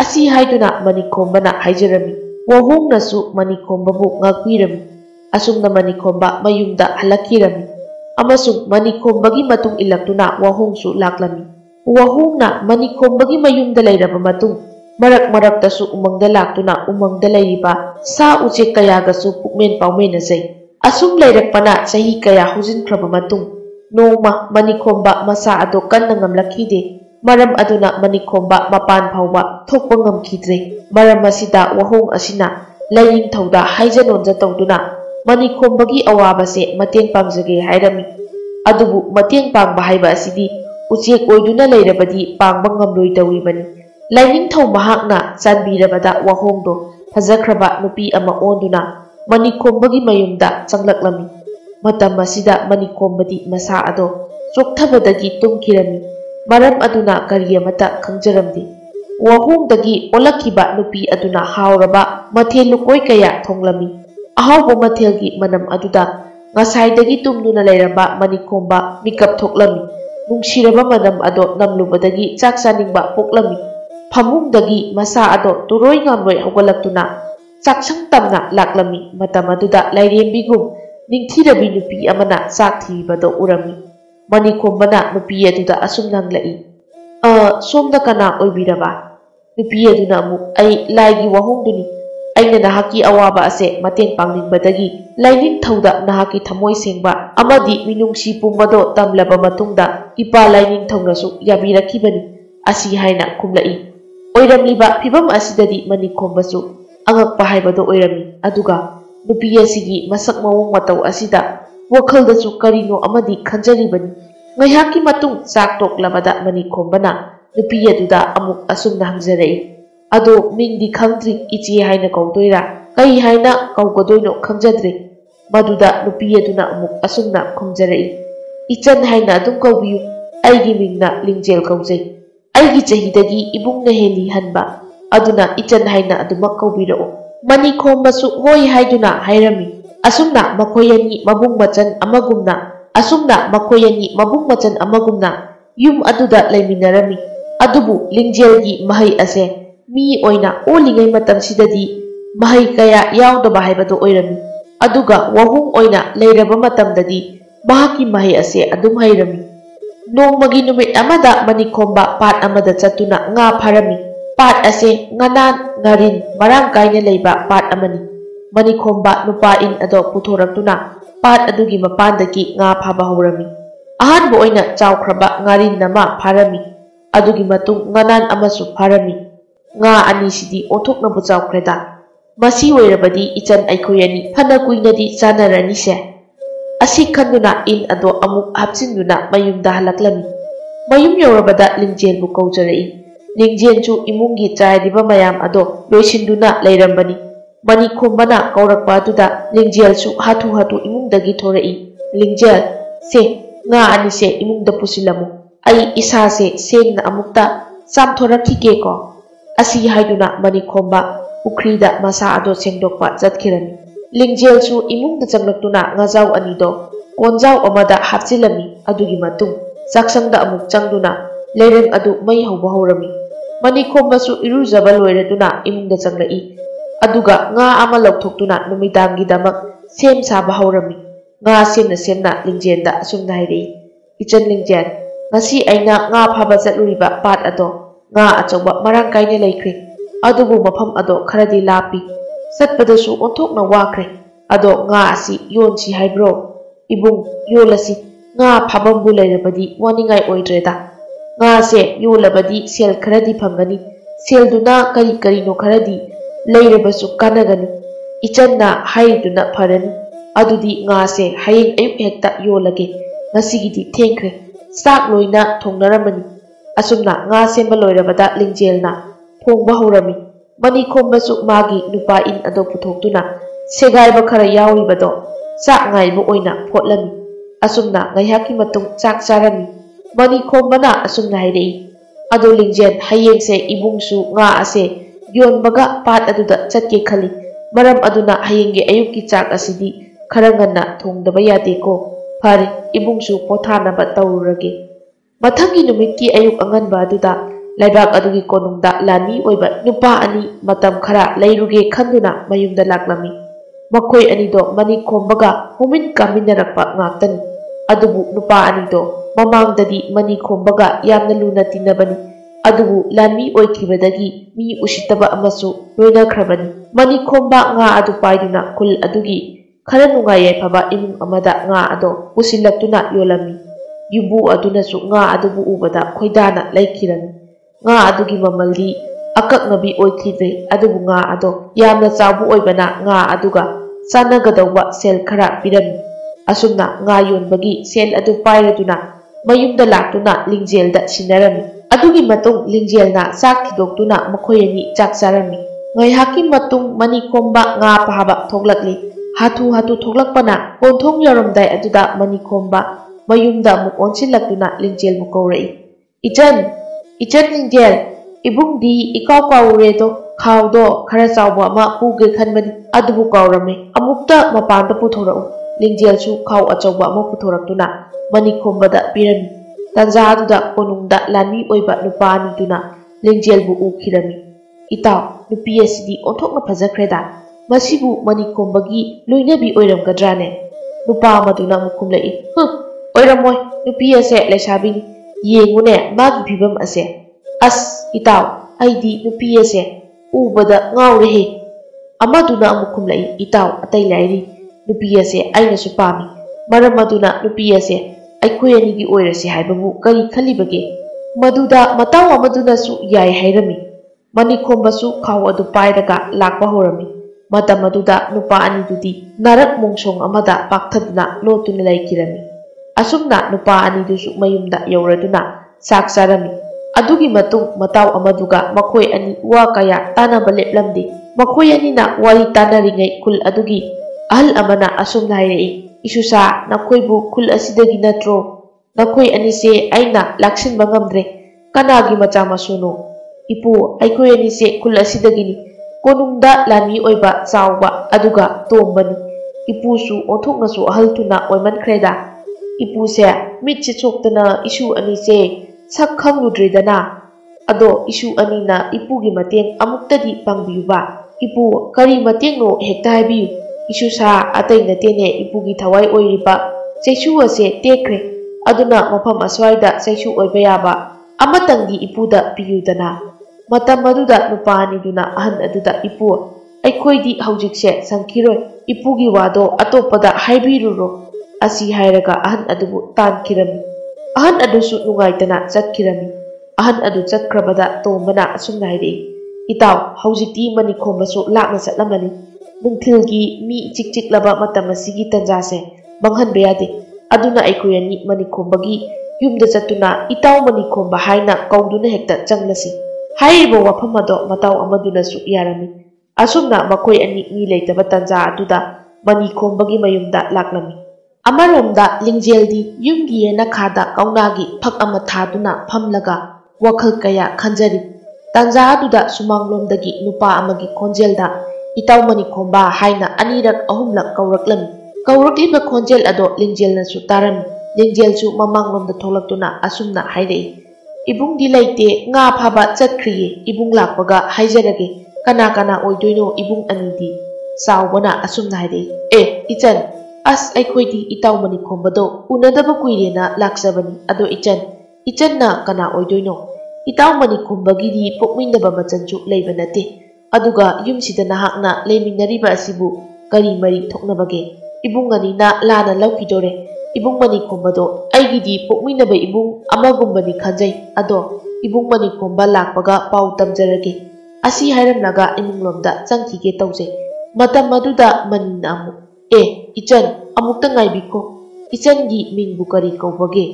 ꯑꯁꯤ ꯍꯥꯏꯗꯨꯅ ꯃꯅꯤꯈꯣꯝꯕꯅ ꯍꯥꯏꯖꯔꯝꯃꯤ ꯋꯥꯍꯣꯡꯅꯁꯨ ꯃꯅꯤꯈꯣꯝꯕꯕꯨ ꯉꯥꯛꯄꯤꯔꯝꯃꯤ ꯑꯁꯨꯝꯅ ꯃꯅꯤꯈꯣꯝꯕ ꯃꯌꯨꯝꯗ ꯍꯜꯂꯛꯈꯤꯔꯝꯃꯤ ꯑꯃꯁꯨꯡ ꯃꯅꯤꯈꯣꯝꯕꯒꯤ ꯃꯇꯨꯡ ꯏꯜꯂꯛꯇꯨꯅ ꯋꯥꯍꯣꯡꯁꯨ ꯂꯥꯛꯂꯝꯃꯤ ꯋꯥꯍꯣꯡꯅ ꯃꯅꯤꯈꯣꯝꯕꯒꯤ ꯃꯌꯨꯝꯗ ꯂꯩꯔꯕ ꯃꯇꯨꯡ Marak marak tasu umang dalak tuna umang dalay ba sa uche kaya gasu pukmen paumen na zay. Asum layrak pana sahi kaya huzin krabamatung. Nooma manikomba masa ato kan na ngamlakide. Maram ato na manikomba mapan pauba ngam ngamkidre. Maram masida wahong asina laying thawda haijanon za tawduna. Manikombagi awaba se mateng pamzage hairami. Adubu pang pangba ba asidi. Uchek oiduna layrabadi pangba ngamloy tawibani. ꯉꯝꯂꯣꯏꯗꯧꯔꯤꯕꯅꯤ ꯂꯥꯏꯅꯤꯡꯊꯧ ꯃꯍꯥꯛꯅ ꯆꯥꯟꯕꯤꯔꯕꯗ ꯋꯥꯍꯣꯡꯗꯣ ꯐꯖꯈ꯭ꯔꯕ ꯅꯨꯄꯤ ꯑꯃ ꯑꯣꯟꯗꯨꯅ ꯃꯅꯤꯈꯣꯝꯕꯒꯤ ꯃꯌꯨꯝꯗ ꯆꯪꯂꯛꯂꯝꯃꯤ ꯃꯇꯝ ꯑꯁꯤꯗ ꯃꯅꯤꯈꯣꯝꯕꯗꯤ ꯃꯁꯥ ꯑꯗꯣ ꯆꯣꯛꯊꯕꯗꯒꯤ ꯇꯨꯝꯈꯤꯔꯝꯃꯤ ꯃꯔꯝ ꯑꯗꯨꯅ ꯀꯔꯤ ꯑꯃꯠꯇ ꯈꯪꯖꯔꯝꯗꯦ ꯋꯥꯍꯣꯡꯗꯒꯤ ꯑꯣꯜꯂꯛꯈꯤꯕ ꯅꯨꯄꯤ ꯑꯗꯨꯅ ꯍꯥꯎꯔꯕ ꯃꯊꯦꯜ ꯂꯨꯀꯣꯏ ꯀꯌꯥ ꯊꯣꯡꯂꯝꯃꯤ ꯑꯍꯥꯎꯕ ꯃꯊꯦꯜꯒꯤ ꯃꯅꯝ ꯑꯗꯨꯗ ꯉꯁꯥꯏꯗꯒꯤ ꯇꯨꯝꯗꯨꯅ ꯂꯩꯔꯝꯕ ꯃꯅꯤꯈꯣꯝꯕ ꯃꯤꯀꯞ ꯊꯣꯛꯂꯝꯃꯤ ꯅꯨꯡꯁꯤꯔꯕ ꯃꯅꯝ ꯑꯗꯣ ꯅꯝꯂꯨꯕꯗꯒꯤ ꯆꯥꯛ ꯆꯥꯅꯤꯡꯕ ꯄꯣꯛꯂꯝꯃꯤ ꯐꯃꯨꯡꯗꯒꯤ ꯃꯁꯥ ꯑꯗꯣ ꯇꯨꯔꯣꯏ ꯉꯥꯝꯂꯣꯏ ꯍꯧꯒꯠꯂꯛꯇꯨꯅ ꯆꯥꯛꯁꯪ ꯇꯝꯅ ꯂꯥꯛꯂꯝꯃꯤ ꯃꯇꯝ ꯑꯗꯨꯗ ꯂꯥꯏꯔꯦꯝꯕꯤꯒꯨꯝ ꯅꯤꯡꯊꯤꯔꯕꯤ ꯅꯨꯄꯤ ꯑꯃꯅ ꯆꯥꯛ ꯊꯤꯕꯗꯣ ꯎꯔꯝꯃꯤ ꯃꯅꯤꯈꯣꯝꯕꯅ ꯅꯨꯄꯤ ꯑꯗꯨꯗ ꯑꯁꯨꯝꯅ ꯍꯪꯂꯛꯏ ꯑ ꯁꯣꯝꯗ ꯀꯅꯥ ꯑꯣꯏꯕꯤꯔꯕ ꯅꯨꯄꯤ ꯑꯗꯨꯅ ꯑꯃꯨꯛ ꯑꯩ ꯂꯥꯏꯒꯤ ꯋꯥꯍꯣꯡꯗꯨꯅꯤ ꯑꯩꯅ ꯅꯍꯥꯛꯀꯤ ꯑꯋꯥꯕ ꯑꯁꯦ ꯃꯇꯦꯡ ꯄꯥꯡꯅꯤꯡꯕꯗꯒꯤ ꯂꯥꯏꯅꯤꯡꯊꯧꯗ ꯅꯍꯥꯛꯀꯤ ꯊꯃꯣꯏ ꯁꯦꯡꯕ ꯑꯃꯗꯤ ꯃꯤꯅꯨꯡꯁꯤ ꯄꯨꯝꯕꯗꯣ ꯇꯝꯂꯕ ꯃꯇꯨꯡꯗ ꯏꯄꯥ ꯂꯥꯏꯅꯤꯡꯊꯧꯅꯁꯨ ꯌꯥꯕꯤꯔꯛꯈꯤꯕꯅꯤ ꯑꯁꯤ ꯍꯥꯏꯅ ꯈꯨꯝꯂꯛꯏ ꯑꯣꯏꯔꯝꯂꯤꯕ ꯐꯤꯕꯝ ꯑꯁꯤꯗꯗꯤ ꯃꯅꯤꯈꯣꯝꯕꯁꯨ ꯑꯉꯛꯄ ꯍꯥꯏꯕꯗꯣ ꯑꯣꯏꯔꯝꯃꯤ ꯑꯗꯨꯒ ꯅꯨꯄꯤ ꯑꯁꯤꯒꯤ ꯃꯁꯛ ꯃꯑꯣꯡ ꯃꯇꯧ ꯑꯁꯤꯗ ꯋꯥꯈꯜꯗꯁꯨ ꯀꯔꯤꯅꯣ ꯑꯃꯗꯤ ꯈꯟꯖꯔꯤꯕꯅꯤ ꯉꯥꯏꯍꯥꯛꯀꯤ ꯃꯇꯨꯡ ꯆꯥꯛ ꯇꯣꯛꯂꯕꯗ ꯃꯅꯤꯈꯣꯝꯕꯅ ꯅꯨꯄꯤ ꯑꯗꯨꯗ ꯑꯃꯨꯛ ꯑꯁꯨꯝꯅ ꯍꯪꯖꯔꯛꯏ ꯑꯗꯣ ꯃꯤꯡꯗꯤ ꯈꯪꯗ꯭ꯔꯤ ꯏꯆꯦ ꯍꯥꯏꯅ ꯀꯧꯗꯣꯏꯔꯥ ꯀꯩ ꯍꯥꯏꯅ ꯀꯧꯒꯗꯣꯏꯅꯣ ꯈꯪꯖꯗ꯭ꯔꯤ ꯃꯗꯨꯗ ꯅꯨꯄꯤ ꯑꯗꯨꯅ ꯑꯃꯨꯛ ꯑꯁꯨꯝꯅ ꯈꯨꯝꯖꯔꯛꯏ ꯏꯆꯟ ꯍꯥꯏꯅ ꯑꯗꯨꯝ ꯀꯧꯕꯤꯌꯨ ꯑꯩꯒꯤ ꯃꯤꯡꯅ ꯂꯤꯡꯖꯦꯜ ꯀꯧꯖꯩ ꯑꯩꯒꯤ ꯆꯍꯤꯗꯒꯤ ꯏꯕꯨꯡꯅ ꯍꯦꯜꯂꯤ ꯍꯟꯕ ꯑꯗꯨꯅ ꯏꯆꯟ ꯍꯥꯏꯅ ꯑꯗꯨꯃꯛ ꯀꯧꯕꯤꯔꯛꯎ ꯃꯅꯤꯈꯣꯝꯕꯁꯨ ꯍꯣꯏ ꯍꯥꯏꯗꯨꯅ ꯍꯥꯏꯔꯝꯃꯤ ꯑꯁꯨꯝꯅ ꯃꯈꯣꯏ ꯑꯅꯤ ꯃꯕꯨꯡ ꯃꯆꯟ ꯑꯃꯒꯨꯝꯅ ꯑꯁꯨꯝꯅ ꯃꯈꯣꯏ ꯑꯅꯤ ꯃꯕꯨꯡ ꯃꯆꯟ ꯑꯃꯒꯨꯝꯅ ꯌꯨꯝ ꯑꯗꯨꯗ ꯂꯩꯃꯤꯟꯅꯔꯝꯃꯤ ꯑꯗꯨꯕꯨ ꯂꯤꯡꯖꯦꯜꯒꯤ ꯃꯍꯩ ꯑꯁꯦ ꯃꯤ ꯑꯣꯏꯅ ꯑꯣꯜꯂꯤꯉꯩ ꯃꯇꯝꯁꯤꯗꯗꯤ ꯃꯍꯩ ꯀꯌꯥ ꯌꯥꯎꯗꯕ ꯍꯥꯏꯕꯗꯨ ꯑꯣꯏꯔꯝꯃꯤ ꯑꯗꯨꯒ ꯋꯥꯍꯨꯡ ꯑꯣꯏꯅ ꯂꯩꯔꯕ ꯃꯇꯝꯗꯗꯤ ꯃꯍꯥꯛꯀꯤ ꯃꯍꯩ ꯑꯁꯦ ꯑꯗꯨꯝ ꯍꯩꯔꯝꯃꯤ ꯅꯣꯡꯃꯒꯤ ꯅꯨꯃꯤꯠ ꯑꯃꯗ ꯃꯅꯤꯈꯣꯝꯕ ꯄꯥꯠ ꯑꯃꯗ ꯆꯠꯇꯨꯅ ꯉꯥ ꯐꯥꯔꯝꯃꯤ ꯄꯥꯠ ꯑꯁꯦ ꯉꯅꯥꯟ ꯉꯥꯔꯤꯟ ꯃꯔꯥꯡ ꯀꯥꯏꯅ ꯂꯩꯕ ꯄꯥꯠ ꯑꯃꯅꯤ ꯃꯅꯤꯈꯣꯝꯕ ꯅꯨꯄꯥ ꯏꯟ ꯑꯗꯣ ꯄꯨꯊꯣꯔꯛꯇꯨꯅ ꯄꯥꯠ ꯑꯗꯨꯒꯤ ꯃꯄꯥꯟꯗꯒꯤ ꯉꯥ ꯐꯥꯕ ꯍꯧꯔꯝꯃꯤ ꯑꯍꯥꯟꯕ ꯑꯣꯏꯅ ꯆꯥꯎꯈ꯭ꯔꯕ ꯉꯥꯔꯤꯟ ꯑꯃ ꯐꯥꯔꯝꯃꯤ ꯑꯗꯨꯒꯤ ꯃꯇꯨꯡ ꯉꯅꯥꯟ ꯑꯃꯁꯨ ꯐꯥꯔꯝꯃꯤ ꯉꯥ ꯑꯅꯤꯁꯤꯗꯤ ꯑꯣꯟꯊꯣꯛꯅꯕꯨ ꯆꯥꯎꯈ꯭ꯔꯦꯗ ꯃꯁꯤ ꯑꯣꯏꯔꯕꯗꯤ ꯏꯆꯟ ꯑꯩꯈꯣꯏ ꯑꯅꯤ ꯐꯅ ꯀꯨꯏꯅꯗꯤ Asi kanduna in ado amuk hapsinduna mayum dahalaklami. Mayum yorabada lingjel bu kaujarai. Lingjel chu imungi chayadiba mayam ado loisinduna lairambani. Mani kumbana kaurakpa aduda lingjel chu hatu hatu imungdagi thorai. Lingjel se, nga ani se imung imungda pusilamu. Ai isa se sen na amuk ta sengna amukta samthorakhige ko. Asi haiduna mani kumba ukrida masa ado sengdokpa jatkhirani. ꯆꯠꯈꯤꯔꯝꯃꯤ ꯂꯤꯡꯖꯦꯜꯁꯨ ꯏꯃꯨꯡꯗ ꯆꯪꯂꯛꯇꯨꯅ ꯉꯥꯖꯥꯎ ꯑꯅꯤꯗꯣ ꯀꯣꯟꯖꯥꯎ ꯑꯃꯗ ꯍꯥꯞꯆꯤꯜꯂꯝꯃꯤ ꯑꯗꯨꯒꯤ ꯃꯇꯨꯡ ꯆꯥꯛꯁꯪꯗ ꯑꯃꯨꯛ ꯆꯪꯗꯨꯅ ꯂꯩꯔꯪ ꯑꯗꯨ ꯃꯩ ꯍꯧꯕ ꯍꯧꯔꯝꯃꯤ ꯃꯅꯤꯈꯣꯝꯕꯁꯨ ꯏꯔꯨꯖꯕ ꯂꯣꯏꯔꯗꯨꯅ ꯏꯃꯨꯡꯗ ꯆꯪꯂꯛꯏ ꯑꯗꯨꯒ ꯉꯥ ꯑꯃ ꯂꯧꯊꯣꯛꯇꯨꯅ ꯅꯨꯃꯤꯗꯥꯡꯒꯤꯗꯃꯛ ꯁꯦꯝ ꯁꯥꯕ ꯍꯧꯔꯝꯃꯤ ꯉꯥ ꯁꯦꯝꯅ ꯁꯦꯝꯅ ꯂꯤꯡꯖꯦꯜꯗ ꯑꯁꯨꯝꯅ ꯍꯥꯏꯔꯛꯏ ꯏꯆꯟ ꯂꯤꯡꯖꯦꯜ ꯉꯁꯤ ꯑꯩꯅ ꯉꯥ ꯐꯥꯕ ꯆꯠꯂꯨꯔꯤꯕ ꯄꯥꯠ ꯑꯗꯣ ꯉꯥ ꯑꯆꯧꯕ ꯃꯔꯥꯡ ꯀꯥꯏꯅ ꯂꯩꯈ꯭ꯔꯦ ꯑꯗꯨꯕꯨ ꯃꯐꯝ ꯑꯗꯣ ꯈꯔꯗꯤ ꯂꯥꯞꯄꯤ ꯆꯠꯄꯗꯁꯨ ꯑꯣꯟꯊꯣꯛꯅ ꯋꯥꯈ꯭ꯔꯦ ꯑꯗꯣ ꯉꯥ ꯑꯁꯤ ꯌꯣꯟꯁꯤ ꯍꯥꯏꯕ꯭ꯔꯣ ꯏꯕꯨꯡ ꯌꯣꯜꯂꯁꯤ ꯉꯥ ꯐꯥꯐꯝꯕꯨ ꯂꯩꯔꯕꯗꯤ ꯋꯥꯅꯤꯡꯉꯥꯏ ꯑꯣꯏꯗ꯭ꯔꯦꯗ ꯉꯥꯁꯦ ꯌꯣꯜꯂꯕꯗꯤ ꯁꯦꯜ ꯈꯔꯗꯤ ꯐꯪꯒꯅꯤ ꯁꯦꯜꯗꯨꯅ ꯀꯔꯤ ꯀꯔꯤꯅꯣ ꯈꯔꯗꯤ ꯂꯩꯔꯕꯁꯨ ꯀꯥꯟꯅꯒꯅꯤ ꯏꯆꯟꯅ ꯍꯥꯏꯔꯤꯗꯨꯅ ꯐꯔꯅꯤ ꯑꯗꯨꯗꯤ ꯉꯥꯁꯦ ꯍꯌꯦꯡ ꯑꯌꯨꯛ ꯍꯦꯛꯇ ꯌꯣꯜꯂꯒꯦ ꯉꯁꯤꯒꯤꯗꯤ ꯊꯦꯡꯈ꯭ꯔꯦ ꯆꯥꯛ ꯂꯣꯏꯅ ꯊꯣꯡꯅꯔꯝꯃꯅꯤ ꯑꯁꯨꯝꯅ ꯉꯥ ꯁꯦꯝꯕ ꯂꯣꯏꯔꯕꯗ ꯂꯤꯡꯖꯦꯜꯅ ꯊꯣꯡꯕ ꯍꯧꯔꯝꯃꯤ Manikombasu magi nupain ado puthogtuna segaiba khara yauribado chak ngaibu oina photlami asumna ngaihaki matung chak na manikombana asumna hairei ado lingjen hayeng se ibung ibungsu nga ase. Yonbaga pat aduda chatke khali. Maram aduna hayengge ayuki chak asidi. Khara nganna thongdaba yate ko. Phare ibungsu pothanaba taurage mathangi numitki ayuk anganba aduda Laibak adugi konungda lani oiba nupa ani matam khara lairuge khanduna mayumda laklami. Makhoi ani do mani khombaga humin kaminarakpa ngaktani. Adubu nupa ani do mamangdadi mani khombaga yamna luna tinabani. Adubu lani oikibadagi mi usitaba amasu loina khrabani. Mani khomba nga adu paiduna kul adugi khara nungayai phaba imung amada nga ado usilatuna yolami. Yubu aduna su nga adubu ubada khoidana laikirani. ꯉꯥ ꯑꯗꯨꯒꯤ ꯃꯃꯜꯗꯤ ꯑꯀꯛꯅꯕꯤ ꯑꯣꯏꯈꯤꯗ꯭ꯔꯦ ꯑꯗꯨꯕꯨ ꯉꯥ ꯑꯗꯣ ꯌꯥꯝꯅ ꯆꯥꯎꯕ ꯑꯣꯏꯕꯅ ꯉꯥ ꯑꯗꯨꯒ ꯆꯥꯟꯅꯒꯗꯧꯕ ꯁꯦꯜ ꯈꯔ ꯄꯤꯔꯝꯃꯤ ꯑꯁꯨꯝꯅ ꯉꯥ ꯌꯣꯟꯕꯒꯤ ꯁꯦꯜ ꯑꯗꯨ ꯄꯥꯏꯔꯗꯨꯅ ꯃꯌꯨꯝꯗ ꯂꯥꯛꯇꯨꯅ ꯂꯤꯡꯖꯦꯜꯗ ꯁꯤꯟꯅꯔꯝꯃꯤ ꯑꯗꯨꯒꯤ ꯃꯇꯨꯡ ꯂꯤꯡꯖꯦꯜꯅ ꯆꯥꯛ ꯊꯤꯗꯣꯛꯇꯨꯅ ꯃꯈꯣꯏ ꯑꯅꯤ ꯆꯥꯛ ꯆꯥꯔꯝꯃꯤ ꯉꯥꯏꯍꯥꯛꯀꯤ ꯃꯇꯨꯡ ꯃꯅꯤꯈꯣꯝꯕ ꯉꯥ ꯐꯥꯕ ꯊꯣꯛꯂꯛꯂꯤ ꯍꯥꯊꯨ ꯍꯥꯊꯨ ꯊꯣꯛꯂꯛꯄꯅ ꯀꯣꯟꯊꯣꯡ ꯌꯧꯔꯝꯗꯥꯏ ꯑꯗꯨꯗ ꯃꯅꯤꯈꯣꯝꯕ ꯃꯌꯨꯝꯗ ꯑꯃꯨꯛ ꯑꯣꯟꯁꯤꯜꯂꯛꯇꯨꯅ ꯂꯤꯡꯖꯦꯜꯕꯨ ꯀꯧꯔꯛꯏ ꯏꯆꯟ Ichat Ningdiel, Ibung di ikaw kaure to khao do khara sao bo ma pu ge khan ban adubu kaurame amukta mapan to puthorau. Ningdiel chu khao achawba ma puthorak tuna mani khomba da piram tanza da konung da lani nu nupa ni tu na, tuna Ningdiel bu ukhirami itaw nupi asidi onthokna phajakreda masibu mani kombagi loinabi oiramgadrane nupa maduna mukhumlai. Hu oiramoi nupi ase leisabini yengune magi phibam ase as itaw aidi nupi ase ubada rồi he amaduna amukum lai itaw anh đi nupi rồi aina su pami cái nupi ase aikoi Mà oirase haibabu mà tao maduda mataw amaduna su yai hairami manikhomba su khaw adu pairaga lakwa horami matam aduda nupa anidudi narak mungsong amada pakthadna lotuna laikirami ꯑꯁꯨꯝꯅ ꯅꯨꯄꯥ ꯑꯅꯤꯗꯨꯁꯨ ꯃꯌꯨꯝꯗ ꯌꯧꯔꯗꯨꯅ ꯆꯥꯛ ꯆꯥꯔꯝꯃꯤ ꯑꯗꯨꯒꯤ ꯃꯇꯨꯡ ꯃꯇꯥꯎ ꯑꯃꯗꯨꯒ ꯃꯈꯣꯏ ꯑꯅꯤ ꯋꯥ ꯀꯌꯥ ꯇꯥꯟꯅꯕ ꯂꯦꯞꯂꯝꯗꯦ ꯃꯈꯣꯏ ꯑꯅꯤꯅ ꯋꯥꯔꯤ ꯇꯥꯟꯅꯔꯤꯉꯩ ꯈꯨꯜ ꯑꯗꯨꯒꯤ ꯑꯍꯜ ꯑꯃꯅ ꯑꯁꯨꯝꯅ ꯍꯥꯏꯔꯛꯏ ꯏꯁꯨꯁꯥ ꯅꯈꯣꯏꯕꯨ ꯈꯨꯜ ꯑꯁꯤꯗꯒꯤ ꯅꯠꯇ꯭ꯔꯣ ꯅꯈꯣꯏ ꯑꯅꯤꯁꯦ ꯑꯩꯅ ꯂꯥꯛꯁꯤꯟꯕ ꯉꯝꯗ꯭ꯔꯦ ꯀꯅꯥꯒꯤ ꯃꯆꯥ ꯃꯁꯨꯅꯣ ꯏꯄꯨ ꯑꯩꯈꯣꯏ ꯑꯅꯤꯁꯦ ꯈꯨꯜ ꯑꯁꯤꯗꯒꯤꯅꯤ ꯀꯣꯅꯨꯡꯗ ꯂꯥꯟꯃꯤ ꯑꯣꯏꯕ ꯆꯥꯎꯕ ꯑꯗꯨꯒ ꯇꯣꯝꯕꯅꯤ ꯏꯄꯨꯁꯨ ꯑꯣꯟꯊꯣꯛꯅꯁꯨ ꯑꯍꯜ ꯊꯨꯅ ꯑꯣꯏꯃꯟꯈ꯭ꯔꯦꯗ ꯏꯄꯨꯁꯦ ꯃꯤꯠꯁꯦ ꯁꯣꯛꯇꯅ ꯏꯁꯨ ꯑꯅꯤꯁꯦ ꯁꯛ ꯈꯪꯂꯨꯗ꯭ꯔꯤꯗꯅ ꯑꯗꯣ ꯏꯁꯨ ꯑꯅꯤꯅ ꯏꯄꯨꯒꯤ ꯃꯇꯦꯡ ꯑꯃꯨꯛꯇꯗꯤ ꯄꯥꯡꯕꯤꯌꯨꯕ ꯏꯄꯨ ꯀꯔꯤ ꯃꯇꯦꯡꯅꯣ ꯍꯦꯛꯇ ꯍꯥꯏꯕꯤꯌꯨ ꯏꯁꯨ ꯁꯥ ꯑꯇꯩ ꯅꯠꯇꯦꯅꯦ ꯏꯄꯨꯒꯤ ꯊꯋꯥꯏ ꯑꯣꯏꯔꯤꯕ ꯆꯩꯁꯨ ꯑꯁꯦ ꯇꯦꯛꯈ꯭ꯔꯦ ꯑꯗꯨꯅ ꯃꯐꯝ ꯑꯁ꯭ꯋꯥꯏꯗ ꯆꯩꯁꯨ ꯑꯣꯏꯕ ꯌꯥꯕ ꯑꯃꯇꯪꯗꯤ ꯏꯄꯨꯗ ꯄꯤꯌꯨꯗꯅ ꯃꯇꯝ ꯑꯗꯨꯗ ꯅꯨꯄꯥ ꯑꯅꯤꯗꯨꯅ ꯑꯍꯟ ꯑꯗꯨꯗ ꯏꯄꯨ ꯑꯩꯈꯣꯏꯗꯤ ꯍꯧꯖꯤꯛꯁꯦ ꯁꯪꯈꯤꯔꯣꯏ ꯏꯄꯨꯒꯤ ꯋꯥꯗꯣ ꯑꯇꯣꯞꯄꯗ ꯍꯥꯏꯕꯤꯔꯨꯔꯣ Asi hairaga ahan adu tan kirami. Ahan adu su nungai tana chat kirami. Ahan adu chat krabada to mana asum nai de. Itaw haujiti mani khomba su lakna satlamani. Nungthilgi mi chik chik laba matamasi gi tanjase. Banghan beyade. Aduna aikuyani mani khombagi yumda chatuna itaw mani khomba haina kauduna hekta changlasi. Hairibo wafam ado mataw amaduna su yarami. Asumna makoi ani mi leitaba tanja aduda mani khombagi lak laklami amaromda lingjel yumgi na khada kauna gi phak ama thaduna phamlaga wakhal kaya khanjari tanja aduda sumanglom da gi nupa amagi khonjel da itaumani khomba haina anirak ahumlak kauraklam kaurakliba khonjel ado lingjel na su taram lingjel su mamanglom da tholaktuna asumna hairei ibung di laite nga phaba chatkriye ibung lakpaga haijarage kana kana oidoino ibung anidi sawbana asumna hairei e ichan ꯑꯁ ꯑꯩꯈꯣꯏꯗꯤ ꯏꯇꯥꯎ ꯃꯅꯤꯈꯣꯝꯕꯗꯣ ꯎꯅꯗꯕ ꯀꯨꯏꯔꯦꯅ ꯂꯥꯛꯆꯕꯅꯤ ꯑꯗꯣ ꯏꯆꯟ ꯏꯆꯟꯅ ꯀꯅꯥ ꯑꯣꯏꯗꯣꯏꯅꯣ ꯏꯇꯥꯎ ꯃꯅꯤꯈꯣꯝꯕꯒꯤꯗꯤ ꯄꯣꯛꯃꯤꯟꯅꯕ ꯃꯆꯟꯁꯨ ꯂꯩꯕ ꯅꯠꯇꯦ ꯑꯗꯨꯒ ꯌꯨꯝꯁꯤꯗ ꯅꯍꯥꯛꯅ ꯂꯩꯃꯤꯟꯅꯔꯤꯕ ꯑꯁꯤꯕꯨ ꯀꯔꯤ ꯃꯔꯤ ꯊꯣꯛꯅꯕꯒꯦ ꯏꯕꯨꯡ ꯑꯅꯤꯅ ꯂꯥꯟꯅ ꯂꯧꯈꯤꯗꯣꯔꯦ ꯏꯕꯨꯡ ꯃꯅꯤꯈꯣꯝꯕꯗꯣ ꯑꯩꯒꯤꯗꯤ ꯄꯣꯛꯃꯤꯟꯅꯕ ꯏꯕꯨꯡ ꯑꯃꯒꯨꯝꯕꯅꯤ ꯈꯟꯖꯩ ꯑꯗꯣ ꯏꯕꯨꯡ ꯃꯅꯤꯈꯣꯝꯕ ꯂꯥꯛꯄꯒ ꯄꯥꯎ ꯇꯝꯖꯔꯒꯦ ꯑꯁꯤ ꯍꯥꯏꯔꯝꯂꯒ ꯏꯃꯨꯡꯂꯣꯝꯗ ꯆꯪꯈꯤꯒꯦ ꯇꯧꯖꯩ ꯃꯇꯝ ꯑꯗꯨꯗ ꯃꯅꯤꯅ ꯑꯃꯨꯛ ꯑꯦ ꯏꯆꯟ ꯑꯃꯨꯛꯇ ꯉꯥꯏꯕꯤꯈꯣ ꯏꯆꯟꯒꯤ ꯃꯤꯡꯕꯨ ꯀꯔꯤ ꯀꯧꯕꯒꯦ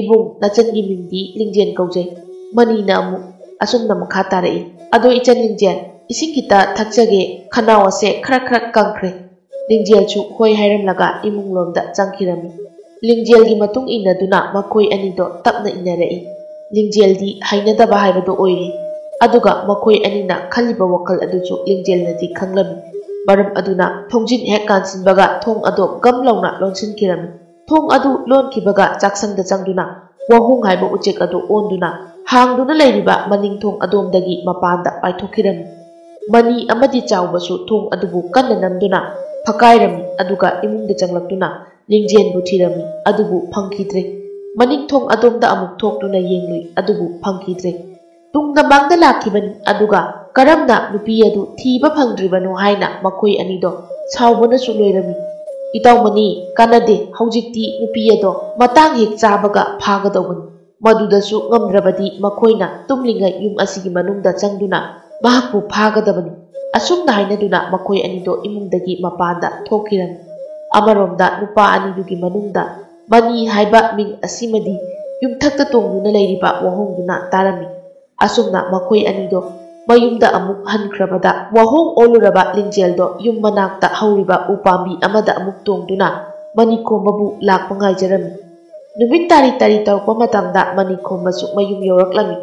ꯏꯕꯨꯡ ꯅꯆꯟꯒꯤ ꯃꯤꯡꯗꯤ ꯂꯤꯡꯖꯦꯟ ꯀꯧꯖꯩ ꯃꯅꯤꯅ ꯑꯃꯨꯛ ꯑꯁꯨꯝꯅ ꯃꯈꯥ ꯇꯥꯔꯛꯏ ꯑꯗꯣ ꯏꯆꯟ ꯂꯤꯡꯖꯦꯟ ꯏꯁꯤꯡ ꯈꯤꯇ ꯊꯛꯆꯒꯦ ꯈꯅꯥꯎ ꯑꯁꯦ ꯈꯔ ꯈꯔ ꯀꯪꯈ꯭ꯔꯦ ꯂꯤꯡꯖꯦꯜꯁꯨ ꯍꯣꯏ ꯍꯥꯏꯔꯝꯂꯒ ꯏꯃꯨꯡꯂꯣꯝꯗ ꯆꯪꯈꯤꯔꯝꯃꯤ ꯂꯤꯡꯖꯦꯜꯒꯤ ꯃꯇꯨꯡ ꯏꯟꯅꯗꯨꯅ ꯃꯈꯣꯏ ꯑꯅꯤꯗꯣ ꯇꯞꯅ ꯏꯟꯅꯔꯛꯏ ꯂꯤꯡꯖꯦꯜꯗꯤ ꯍꯩꯅꯗꯕ ꯍꯥꯏꯕꯗꯣ ꯑꯣꯏꯔꯤ ꯑꯗꯨꯒ ꯃꯈꯣꯏ ꯑꯅꯤꯅ ꯈꯜꯂꯤꯕ ꯋꯥꯈꯜ ꯑꯗꯨꯁꯨ ꯂꯤꯡꯖꯦꯜꯅꯗꯤ ꯈꯪꯂꯝꯃꯤ Maram aduna thongjin hek kan sin baga thong adom gam launa lonsin kiram. Thong adu lon ki baga chaksang da changduna wahung hai ba uchek adu onduna hangduna leiriba maning thong adom dagi mapanda paithokiram. Mani amadi chawba su thong adubu kanna namduna phakairami aduga imung da changlakduna lingjen bu thirami adubu phangkhidre. Maning thong adom da amuk thokduna yenglui adubu phangkhidre. Tungna bangda lakibani aduga ꯀꯔꯝꯅ ꯅꯨꯄꯤ ꯑꯗꯨ ꯊꯤꯕ ꯐꯪꯗ꯭ꯔꯤꯕꯅꯣ ꯍꯥꯏꯅ ꯃꯈꯣꯏ ꯑꯅꯤꯗꯣ ꯁꯥꯎꯕꯅꯁꯨ ꯂꯣꯏꯔꯝꯃꯤ ꯏꯇꯥꯎꯃꯅꯤ ꯀꯥꯟꯅꯗꯦ ꯍꯧꯖꯤꯛꯇꯤ ꯅꯨꯄꯤ ꯑꯗꯣ ꯃꯇꯥꯡ ꯍꯦꯛ ꯆꯥꯕꯒ ꯐꯥꯒꯗꯧꯕꯅꯤ ꯃꯗꯨꯗꯁꯨ ꯉꯝꯗ꯭ꯔꯕꯗꯤ ꯃꯈꯣꯏꯅ ꯇꯨꯝꯂꯤꯉꯩ ꯌꯨꯝ ꯑꯁꯤꯒꯤ ꯃꯅꯨꯡꯗ ꯆꯪꯗꯨꯅ ꯃꯍꯥꯛꯄꯨ ꯐꯥꯒꯗꯕꯅꯤ ꯑꯁꯨꯝꯅ ꯍꯥꯏꯅꯗꯨꯅ ꯃꯈꯣꯏ ꯑꯅꯤꯗꯣ ꯏꯃꯨꯡꯗꯒꯤ ꯃꯄꯥꯟꯗ ꯊꯣꯛꯈꯤꯔꯝꯃꯤ ꯑꯃꯔꯣꯝꯗ ꯅꯨꯄꯥ ꯑꯅꯤꯗꯨꯒꯤ ꯃꯅꯨꯡꯗ ꯃꯅꯤ ꯍꯥꯏꯕ ꯃꯤꯡ ꯑꯁꯤꯃꯗꯤ ꯌꯨꯝꯊꯛꯇ ꯇꯣꯡꯗꯨꯅ ꯂꯩꯔꯤꯕ ꯋꯥꯍꯣꯡꯗꯨꯅ ꯇꯥꯔꯝꯃꯤ ꯑꯁꯨꯝꯅ ꯃꯈꯣꯏ ꯑꯅꯤꯗꯣ ꯃꯌꯨꯝꯗ ꯑꯃꯨꯛ ꯍꯟꯈ꯭ꯔꯕꯗ ꯋꯥꯍꯣꯡ ꯑꯣꯜꯂꯨꯔꯕ ꯂꯤꯡꯖꯦꯜꯗꯣ ꯌꯨꯝ ꯃꯅꯥꯛꯇ ꯍꯧꯔꯤꯕ ꯎꯄꯥꯝꯕꯤ ꯑꯃꯗ ꯑꯃꯨꯛ ꯇꯣꯡꯗꯨꯅ ꯃꯅꯤꯈꯣꯝꯕꯕꯨ ꯂꯥꯛꯄ ꯉꯥꯏꯖꯔꯝꯃꯤ ꯅꯨꯃꯤꯠ ꯇꯥꯔꯤ ꯇꯥꯔꯤ ꯇꯧꯔꯛꯄ ꯃꯇꯝꯗ ꯃꯅꯤꯈꯣꯝꯕꯁꯨ ꯃꯌꯨꯝ ꯌꯧꯔꯛꯂꯝꯃꯤ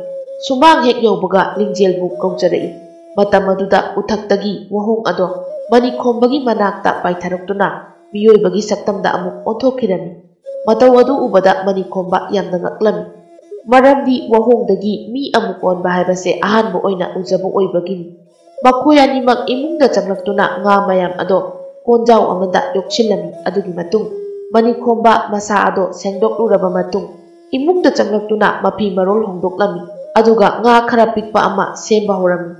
ꯁꯨꯃꯥꯡ ꯍꯦꯛ ꯌꯧꯕꯒ ꯂꯤꯡꯖꯦꯜꯕꯨ ꯀꯧꯖꯔꯛꯏ ꯃꯇꯝ ꯑꯗꯨꯗ ꯎꯊꯛꯇꯒꯤ ꯋꯥꯍꯣꯡ ꯑꯗꯣ ꯃꯅꯤꯈꯣꯝꯕꯒꯤ ꯃꯅꯥꯛꯇ ꯄꯥꯏꯊꯔꯛꯇꯨꯅ ꯃꯤꯑꯣꯏꯕꯒꯤ ꯁꯛꯇꯝꯗ ꯑꯃꯨꯛ ꯑꯣꯟꯊꯣꯛꯈꯤꯔꯝꯃꯤ ꯃꯇꯧ ꯑꯗꯨ ꯎꯕꯗ ꯃꯅꯤꯈꯣꯝꯕ ꯌꯥꯝꯅ ꯉꯛꯂꯝꯃꯤ ꯃꯔꯝꯗꯤ ꯋꯥꯍꯣꯡꯗꯒꯤ ꯃꯤ ꯑꯃꯨꯛ ꯑꯣꯟꯕ ꯍꯥꯏꯕꯁꯦ ꯑꯍꯥꯟꯕ ꯑꯣꯏꯅ ꯎꯖꯕ ꯑꯣꯏꯕꯒꯤꯅꯤ ꯃꯈꯣꯏ ꯑꯅꯤꯃꯛ ꯏꯃꯨꯡꯗ ꯆꯪꯂꯛꯇꯨꯅ ꯉꯥ ꯃꯌꯥꯝ ꯑꯗꯣ ꯀꯣꯟꯖꯥꯎ ꯑꯃꯗ ꯌꯣꯛꯁꯤꯜꯂꯝꯃꯤ ꯑꯗꯨꯒꯤ ꯃꯇꯨꯡ ꯃꯅꯤꯈꯣꯝꯕ ꯃꯁꯥ ꯑꯗꯣ ꯁꯦꯡꯗꯣꯛꯂꯨꯔꯕ ꯃꯇꯨꯡ ꯏꯃꯨꯡꯗ ꯆꯪꯂꯛꯇꯨꯅ ꯃꯐꯤ ꯃꯔꯣꯜ ꯍꯣꯡꯗꯣꯛꯂꯝꯃꯤ ꯑꯗꯨꯒ ꯉꯥ ꯈꯔ ꯄꯤꯛꯄ ꯑꯃ ꯁꯦꯝꯕ ꯍꯧꯔꯝꯃꯤ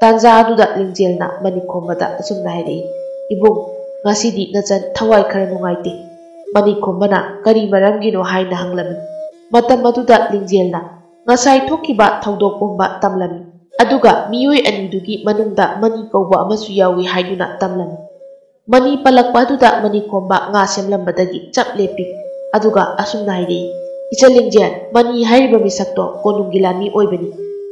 ꯇꯥꯟꯖꯥ ꯑꯗꯨꯗ ꯂꯤꯡꯖꯦꯜꯅ ꯃꯅꯤꯈꯣꯝꯕꯗ ꯑꯁꯨꯝꯅ ꯍꯥꯏꯔꯛꯏ ꯏꯕꯨꯡ ꯉꯁꯤꯗꯤ ꯅꯆꯟ ꯊꯋꯥꯏ ꯈꯔ ꯅꯨꯡꯉꯥꯏꯇꯦ ꯃꯅꯤꯈꯣꯝꯕꯅ ꯀꯔꯤ ꯃꯔꯝꯒꯤꯅꯣ ꯍꯥꯏꯅ ꯍꯪꯂꯝꯃꯤ ꯃꯇꯝ ꯑꯗꯨꯗ ꯂꯤꯡꯖꯦꯜꯅ ꯉꯁꯥꯏ ꯊꯣꯛꯈꯤꯕ ꯊꯧꯗꯣꯛ ꯄꯨꯝꯕ ꯇꯝꯂꯝꯃꯤ ꯑꯗꯨꯒ ꯃꯤꯑꯣꯏ ꯑꯅꯤꯗꯨꯒꯤ ꯃꯅꯨꯡꯗ ꯃꯅꯤ ꯀꯧꯕ ꯑꯃꯁꯨ ꯌꯥꯎꯏ ꯍꯥꯏꯗꯨꯅ ꯇꯝꯂꯝꯃꯤ ꯃꯅꯤ ꯄꯜꯂꯛꯄ ꯑꯗꯨꯗ ꯃꯅꯤꯈꯣꯝꯕ ꯉꯥ ꯁꯦꯝꯂꯝꯕꯗꯒꯤ ꯆꯞ ꯂꯦꯞꯄꯤ ꯑꯗꯨꯒ ꯑꯁꯨꯝꯅ ꯍꯥꯏꯔꯛꯏ ꯏꯆꯜ ꯂꯤꯡꯖꯦꯜ ꯃꯅꯤ ꯍꯥꯏꯔꯤꯕ ꯃꯤꯁꯛꯇꯣ ꯀꯣꯅꯨꯡꯒꯤ ꯂꯥꯟꯃꯤ ꯑꯣꯏꯕꯅꯤ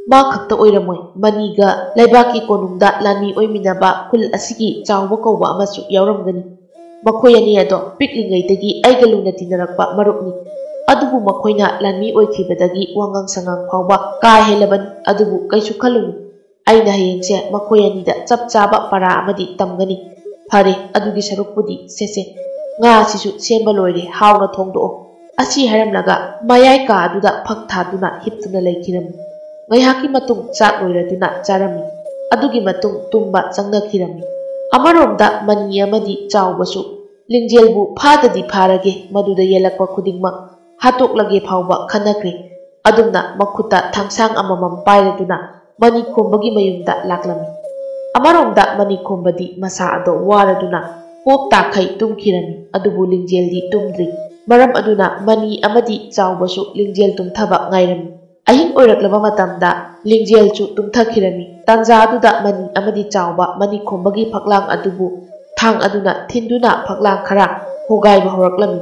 ꯃꯥ ꯈꯛꯇ ꯑꯣꯏꯔꯝꯃꯣꯏ ꯃꯅꯤꯒ ꯂꯩꯕꯥꯛꯀꯤ ꯀꯣꯅꯨꯡꯗ ꯂꯥꯟꯃꯤ ꯑꯣꯏꯃꯤꯟꯅꯕ ꯈꯨꯜ ꯑꯁꯤꯒꯤ ꯆꯥꯎꯕ ꯀꯧꯕ ꯑꯃꯁꯨ ꯌꯥꯎꯔꯝꯒꯅꯤ ꯃꯈꯣꯏ ꯑꯅꯤ ꯑꯗꯣ ꯄꯤꯛꯂꯤꯉꯩꯗꯒꯤ ꯑꯩꯒ ꯂꯨꯅ ꯇꯤꯟꯅꯔꯛꯄ ꯃꯔꯨꯞꯅꯤ ꯑꯗꯨꯕꯨ ꯃꯈꯣꯏꯅ ꯂꯥꯟꯃꯤ ꯑꯣꯏꯈꯤꯕꯗꯒꯤ ꯋꯥꯉꯥꯡ ꯁꯉꯥꯡ ꯐꯥꯎꯕ ꯀꯥ ꯍꯦꯜꯂꯕꯅꯤ ꯑꯗꯨꯕꯨ ꯀꯩꯁꯨ ꯈꯜꯂꯨꯅꯨ ꯑꯩꯅ ꯍꯌꯦꯡꯁꯦ ꯃꯈꯣꯏ ꯑꯅꯤꯗ ꯆꯞ ꯆꯥꯕ ꯄꯔꯥ ꯑꯃꯗꯤ ꯇꯝꯒꯅꯤ ꯐꯔꯦ ꯑꯗꯨꯒꯤ ꯁꯔꯨꯛꯄꯨꯗꯤ ꯁꯦꯁꯦ ꯉꯥ ꯑꯁꯤꯁꯨ ꯁꯦꯝꯕ ꯂꯣꯏꯔꯦ ꯍꯥꯎꯅ ꯊꯣꯡꯗꯣꯛꯑꯣ ꯑꯁꯤ ꯍꯥꯏꯔꯝꯂꯒ ꯃꯌꯥꯏ ꯀꯥ ꯑꯗꯨꯗ ꯐꯛ ꯊꯥꯗꯨꯅ ꯍꯤꯞꯇꯨꯅ ꯂꯩꯈꯤꯔꯝꯃꯤ ꯉꯥꯏꯍꯥꯛꯀꯤ ꯃꯇꯨꯡ ꯆꯥꯛ ꯂꯣꯏꯔꯗꯨꯅ ꯆꯥꯔꯝꯃꯤ ꯑꯗꯨꯒꯤ ꯃꯇꯨꯡ ꯇꯨꯝꯕ ꯆꯪꯅꯈꯤꯔꯝꯃꯤ ꯑꯃꯔꯣꯝꯗ ꯃꯅꯤ ꯑꯃꯗꯤ ꯆꯥꯎꯕꯁꯨ ꯂꯤꯡꯖꯦꯜꯕꯨ ꯐꯥꯗꯗꯤ ꯐꯥꯔꯒꯦ ꯃꯗꯨꯗ ꯌꯦꯜꯂꯛꯄ ꯈꯨꯗꯤꯡꯃꯛ ꯍꯥꯠꯇꯣꯛꯂꯒꯦ ꯐꯥꯎꯕ ꯈꯟꯅꯈ꯭ꯔꯦ ꯑꯗꯨꯝꯅ ꯃꯈꯨꯠꯇ ꯊꯥꯡꯁꯥꯡ ꯑꯃꯃꯝ ꯄꯥꯏꯔꯗꯨꯅ ꯃꯅꯤꯈꯣꯝꯕꯒꯤ ꯃꯌꯨꯝꯗ ꯂꯥꯛꯂꯝꯃꯤ ꯑꯃꯔꯣꯝꯗ ꯃꯅꯤꯈꯣꯝꯕꯗꯤ ꯃꯁꯥ ꯑꯗꯣ ꯋꯥꯔꯗꯨꯅ ꯄꯣꯞ ꯇꯥꯈꯩ ꯇꯨꯝꯈꯤꯔꯝꯃꯤ ꯑꯗꯨꯕꯨ ꯂꯤꯡꯖꯦꯜꯗꯤ ꯇꯨꯝꯗ꯭ꯔꯤ ꯃꯔꯝ ꯑꯗꯨꯅ ꯃꯅꯤ ꯑꯃꯗꯤ ꯆꯥꯎꯕꯁꯨ ꯂꯤꯡꯖꯦꯜ ꯇꯨꯝꯊꯕ ꯉꯥꯏꯔꯝꯃꯤ ꯑꯍꯤꯡ ꯑꯣꯏꯔꯛꯂꯕ ꯃꯇꯝꯗ ꯂꯤꯡꯖꯦꯜꯁꯨ ꯇꯨꯝꯊꯈꯤꯔꯝꯃꯤ ꯇꯥꯟꯖꯥ ꯑꯗꯨꯗ ꯃꯅꯤ ꯑꯃꯗꯤ ꯆꯥꯎꯕ ꯃꯅꯤꯈꯣꯝꯕꯒꯤ ꯐꯛꯂꯥꯡ ꯑꯗꯨꯕꯨ ꯊꯥꯡ ꯑꯗꯨꯅ ꯊꯤꯟꯗꯨꯅ ꯐꯛꯂꯥꯡ ꯈꯔ ꯍꯣꯒꯥꯏꯕ ꯍꯧꯔꯛꯂꯝꯃꯤ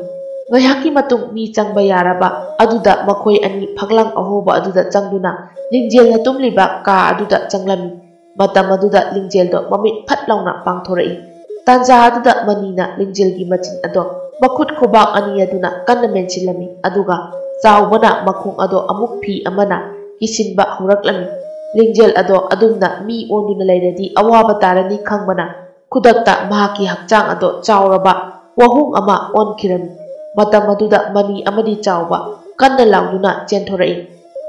ngayaki matung mi chang bayaraba aduda makoi ani phaglang ahoba aduda changduna lingjel na tumli ba ka aduda changlami matam aduda lingjel do mami phat launa pangthorai tanja aduda manina lingjel gi machin ado makut khobak ani aduna kanna menchilami aduga chawbana makhung ado amuk phi amana kisinba horaklami lingjel ado adumna mi onduna lairadi awaba tarani khangmana khudakta mahaki hakchang ado chawraba wahung ama onkirami ꯃꯇꯝ ꯑꯗꯨꯗ ꯃꯅꯤ ꯑꯃꯗꯤ ꯆꯥꯎꯕ ꯀꯟꯅ ꯂꯥꯎꯗꯨꯅ ꯆꯦꯟꯊꯣꯔꯛꯏ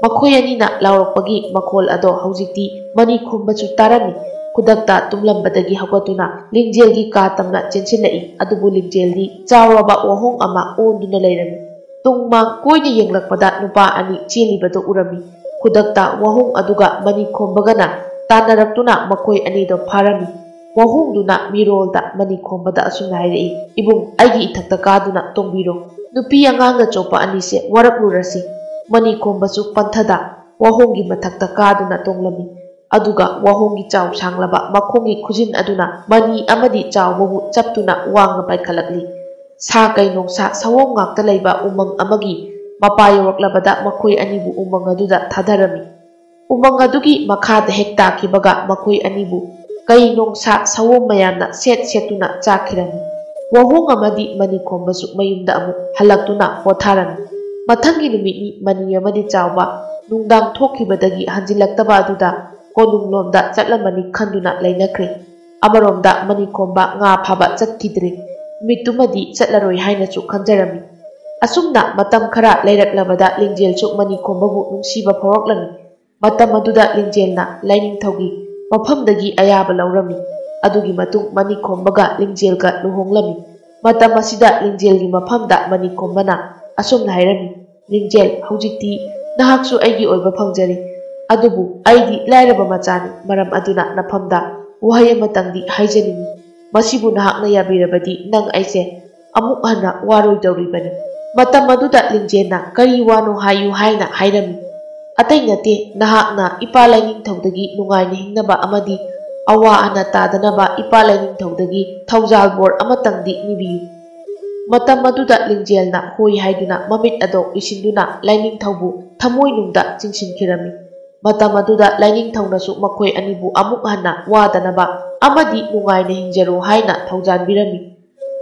ꯃꯈꯣꯏ ꯑꯅꯤꯅ ꯂꯥꯎꯔꯛꯄꯒꯤ ꯃꯈꯣꯜ ꯑꯗꯣ ꯍꯧꯖꯤꯛꯇꯤ ꯃꯅꯤ ꯈꯨꯝꯕꯁꯨ ꯇꯥꯔꯝꯃꯤ ꯈꯨꯗꯛꯇ ꯇꯨꯝꯂꯝꯕꯗꯒꯤ ꯍꯧꯒꯠꯇꯨꯅ ꯂꯤꯡꯖꯦꯜꯒꯤ ꯀꯥ ꯇꯝꯅ ꯆꯦꯟꯁꯤꯜꯂꯛꯏ ꯑꯗꯨꯕꯨ ꯂꯤꯡꯖꯦꯜꯗꯤ ꯆꯥꯎꯔꯕ ꯋꯥꯍꯣꯡ ꯑꯃ ꯑꯣꯟꯗꯨꯅ ꯂꯩꯔꯝꯃꯤ ꯇꯨꯡ ꯃꯥꯡ ꯀꯣꯏꯅ ꯌꯦꯡꯂꯛꯄꯗ ꯅꯨꯄꯥ ꯑꯅꯤ ꯆꯦꯜꯂꯤꯕꯗꯨ ꯎꯔꯝꯃꯤ ꯈꯨꯗꯛꯇ ꯋꯥꯍꯣꯡ ꯑꯗꯨꯒ ꯃꯅꯤ ꯈꯣꯝꯕꯒꯅ ꯇꯥꯟꯅꯔꯛꯇꯨꯅ ꯃꯈꯣꯏ ꯑꯅꯤꯗꯣ ꯐꯥꯔꯝꯃꯤ ꯋꯥꯍꯣꯡꯗꯨꯅ ꯃꯤꯔꯣꯜꯗ ꯃꯅꯤ ꯈꯣꯝꯕꯗ ꯑꯁꯨꯝꯅ ꯍꯥꯏꯔꯛꯏ ꯏꯕꯨꯡ ꯑꯩꯒꯤ ꯏꯊꯛꯇ ꯀꯥꯗꯨꯅ ꯇꯣꯡꯕꯤꯔꯣ ꯅꯨꯄꯤ ꯑꯉꯥꯡꯅ ꯆꯣꯞꯄ ꯑꯅꯤꯁꯦ ꯋꯥꯔꯛꯂꯨꯔꯁꯤ ꯃꯅꯤ ꯈꯣꯝꯕꯁꯨ ꯄꯟꯊꯗ ꯋꯥꯍꯣꯡꯒꯤ ꯃꯊꯛꯇ ꯀꯥꯗꯨꯅ ꯇꯣꯡꯂꯝꯃꯤ ꯑꯗꯨꯒ ꯋꯥꯍꯣꯡꯒꯤ ꯆꯥꯎ ꯁꯥꯡꯂꯕ ꯃꯈꯣꯡꯒꯤ ꯈꯨꯖꯤꯟ ꯑꯗꯨꯅ ꯃꯅꯤ ꯑꯃꯗꯤ ꯆꯥꯎꯕꯕꯨ ꯆꯞꯇꯨꯅ ꯋꯥꯡꯅ ꯄꯥꯏꯈꯠꯂꯛꯂꯤ ꯁꯥ ꯀꯩꯅꯣꯡꯁꯥ ꯁꯑꯣꯡ ꯉꯥꯛꯇ ꯂꯩꯕ ꯎꯃꯪ ꯑꯃꯒꯤ ꯃꯄꯥ ꯌꯧꯔꯛꯂꯕꯗ ꯃꯈꯣꯏ ꯑꯅꯤꯕꯨ ꯎꯃꯪ ꯑꯗꯨꯗ ꯊꯥꯗꯔꯝꯃꯤ ꯎꯃꯪ ꯑꯗꯨꯒꯤ ꯃꯈꯥꯗ ꯍꯦꯛ ꯇꯥꯈꯤꯕꯒ ꯃꯈꯣꯏ ꯑꯅꯤꯕꯨ kai nong sa sawo mayam na set setuna chakhiran wahung amadi mani khomba su mayum da amu halaktuna potharan mathangi numit ni mani amadi chawba nungdang da, hanjilaktaba aduda konung lomda chatlamani khanduna lainakre amaromda mani khomba nga phaba chathidre mitumadi chatlaroi haina chu khanjarami asumna matam khara leiraklamada lingjel chu mani khombabu nungsiba phoroklan matam aduda linjelna laining thogi ꯃꯐꯝꯗꯒꯤ ꯑꯌꯥꯕ ꯂꯧꯔꯝꯃꯤ ꯑꯗꯨꯒꯤ ꯃꯇꯨꯡ ꯃꯅꯤꯈꯣꯝꯕꯒ ꯂꯤꯡꯖꯦꯜꯒ ꯂꯨꯍꯣꯡꯂꯝꯃꯤ ꯃꯇꯝ ꯑꯁꯤꯗ ꯂꯤꯡꯖꯦꯜꯒꯤ ꯃꯐꯝꯗ ꯃꯅꯤꯈꯣꯝꯕꯅ ꯑꯁꯨꯝꯅ ꯍꯥꯏꯔꯝꯃꯤ ꯂꯤꯡꯖꯦꯜ ꯍꯧꯖꯤꯛꯇꯤ ꯅꯍꯥꯛꯁꯨ ꯑꯩꯒꯤ ꯑꯣꯏꯕ ꯐꯪꯖꯔꯤ ꯑꯗꯨꯕꯨ ꯑꯩꯗꯤ ꯂꯥꯏꯔꯕ ꯃꯆꯥꯅꯤ ꯃꯔꯝ ꯑꯗꯨꯅ ꯅꯐꯝꯗ ꯋꯥꯍꯩ ꯑꯃꯇꯪꯗꯤ ꯍꯥꯏꯖꯅꯤꯡꯉꯤ ꯃꯁꯤꯕꯨ ꯅꯍꯥꯛꯅ ꯌꯥꯕꯤꯔꯕꯗꯤ ꯅꯪ ꯑꯩꯁꯦ ꯑꯃꯨꯛ ꯍꯟꯅ ꯋꯥꯔꯣꯏꯗꯧꯔꯤꯕꯅꯤ ꯃꯇꯝ ꯑꯗꯨꯗ ꯂꯤꯡꯖꯦꯜꯅ ꯀꯔꯤ ꯋꯥꯅꯣ ꯍꯥꯏꯌꯨ ꯍꯥꯏꯅ ꯍꯥꯏꯔꯝꯃꯤ Atay nate nahakna ipalainin tawdagi nungay na hingnaba amadi awa anatadanaba ipalainin tawdagi thawzal board amatangdi nibiyu. Matam maduda lingjelna hoi haiduna mamit adok isinduna lainin thawbu thamoy nungda jingsin kirami. Matam maduda lainin thawnasu makoy anibu, amuk hana wadanaba amadi, nungay na hingjaru haina thawzan birami.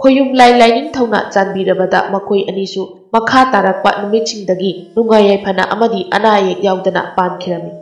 khoyum lai lai nin thona chanbi rabada makoi ani su makha tarakpa numiching dagi nungayai phana amadi anayek yaudana pan khirami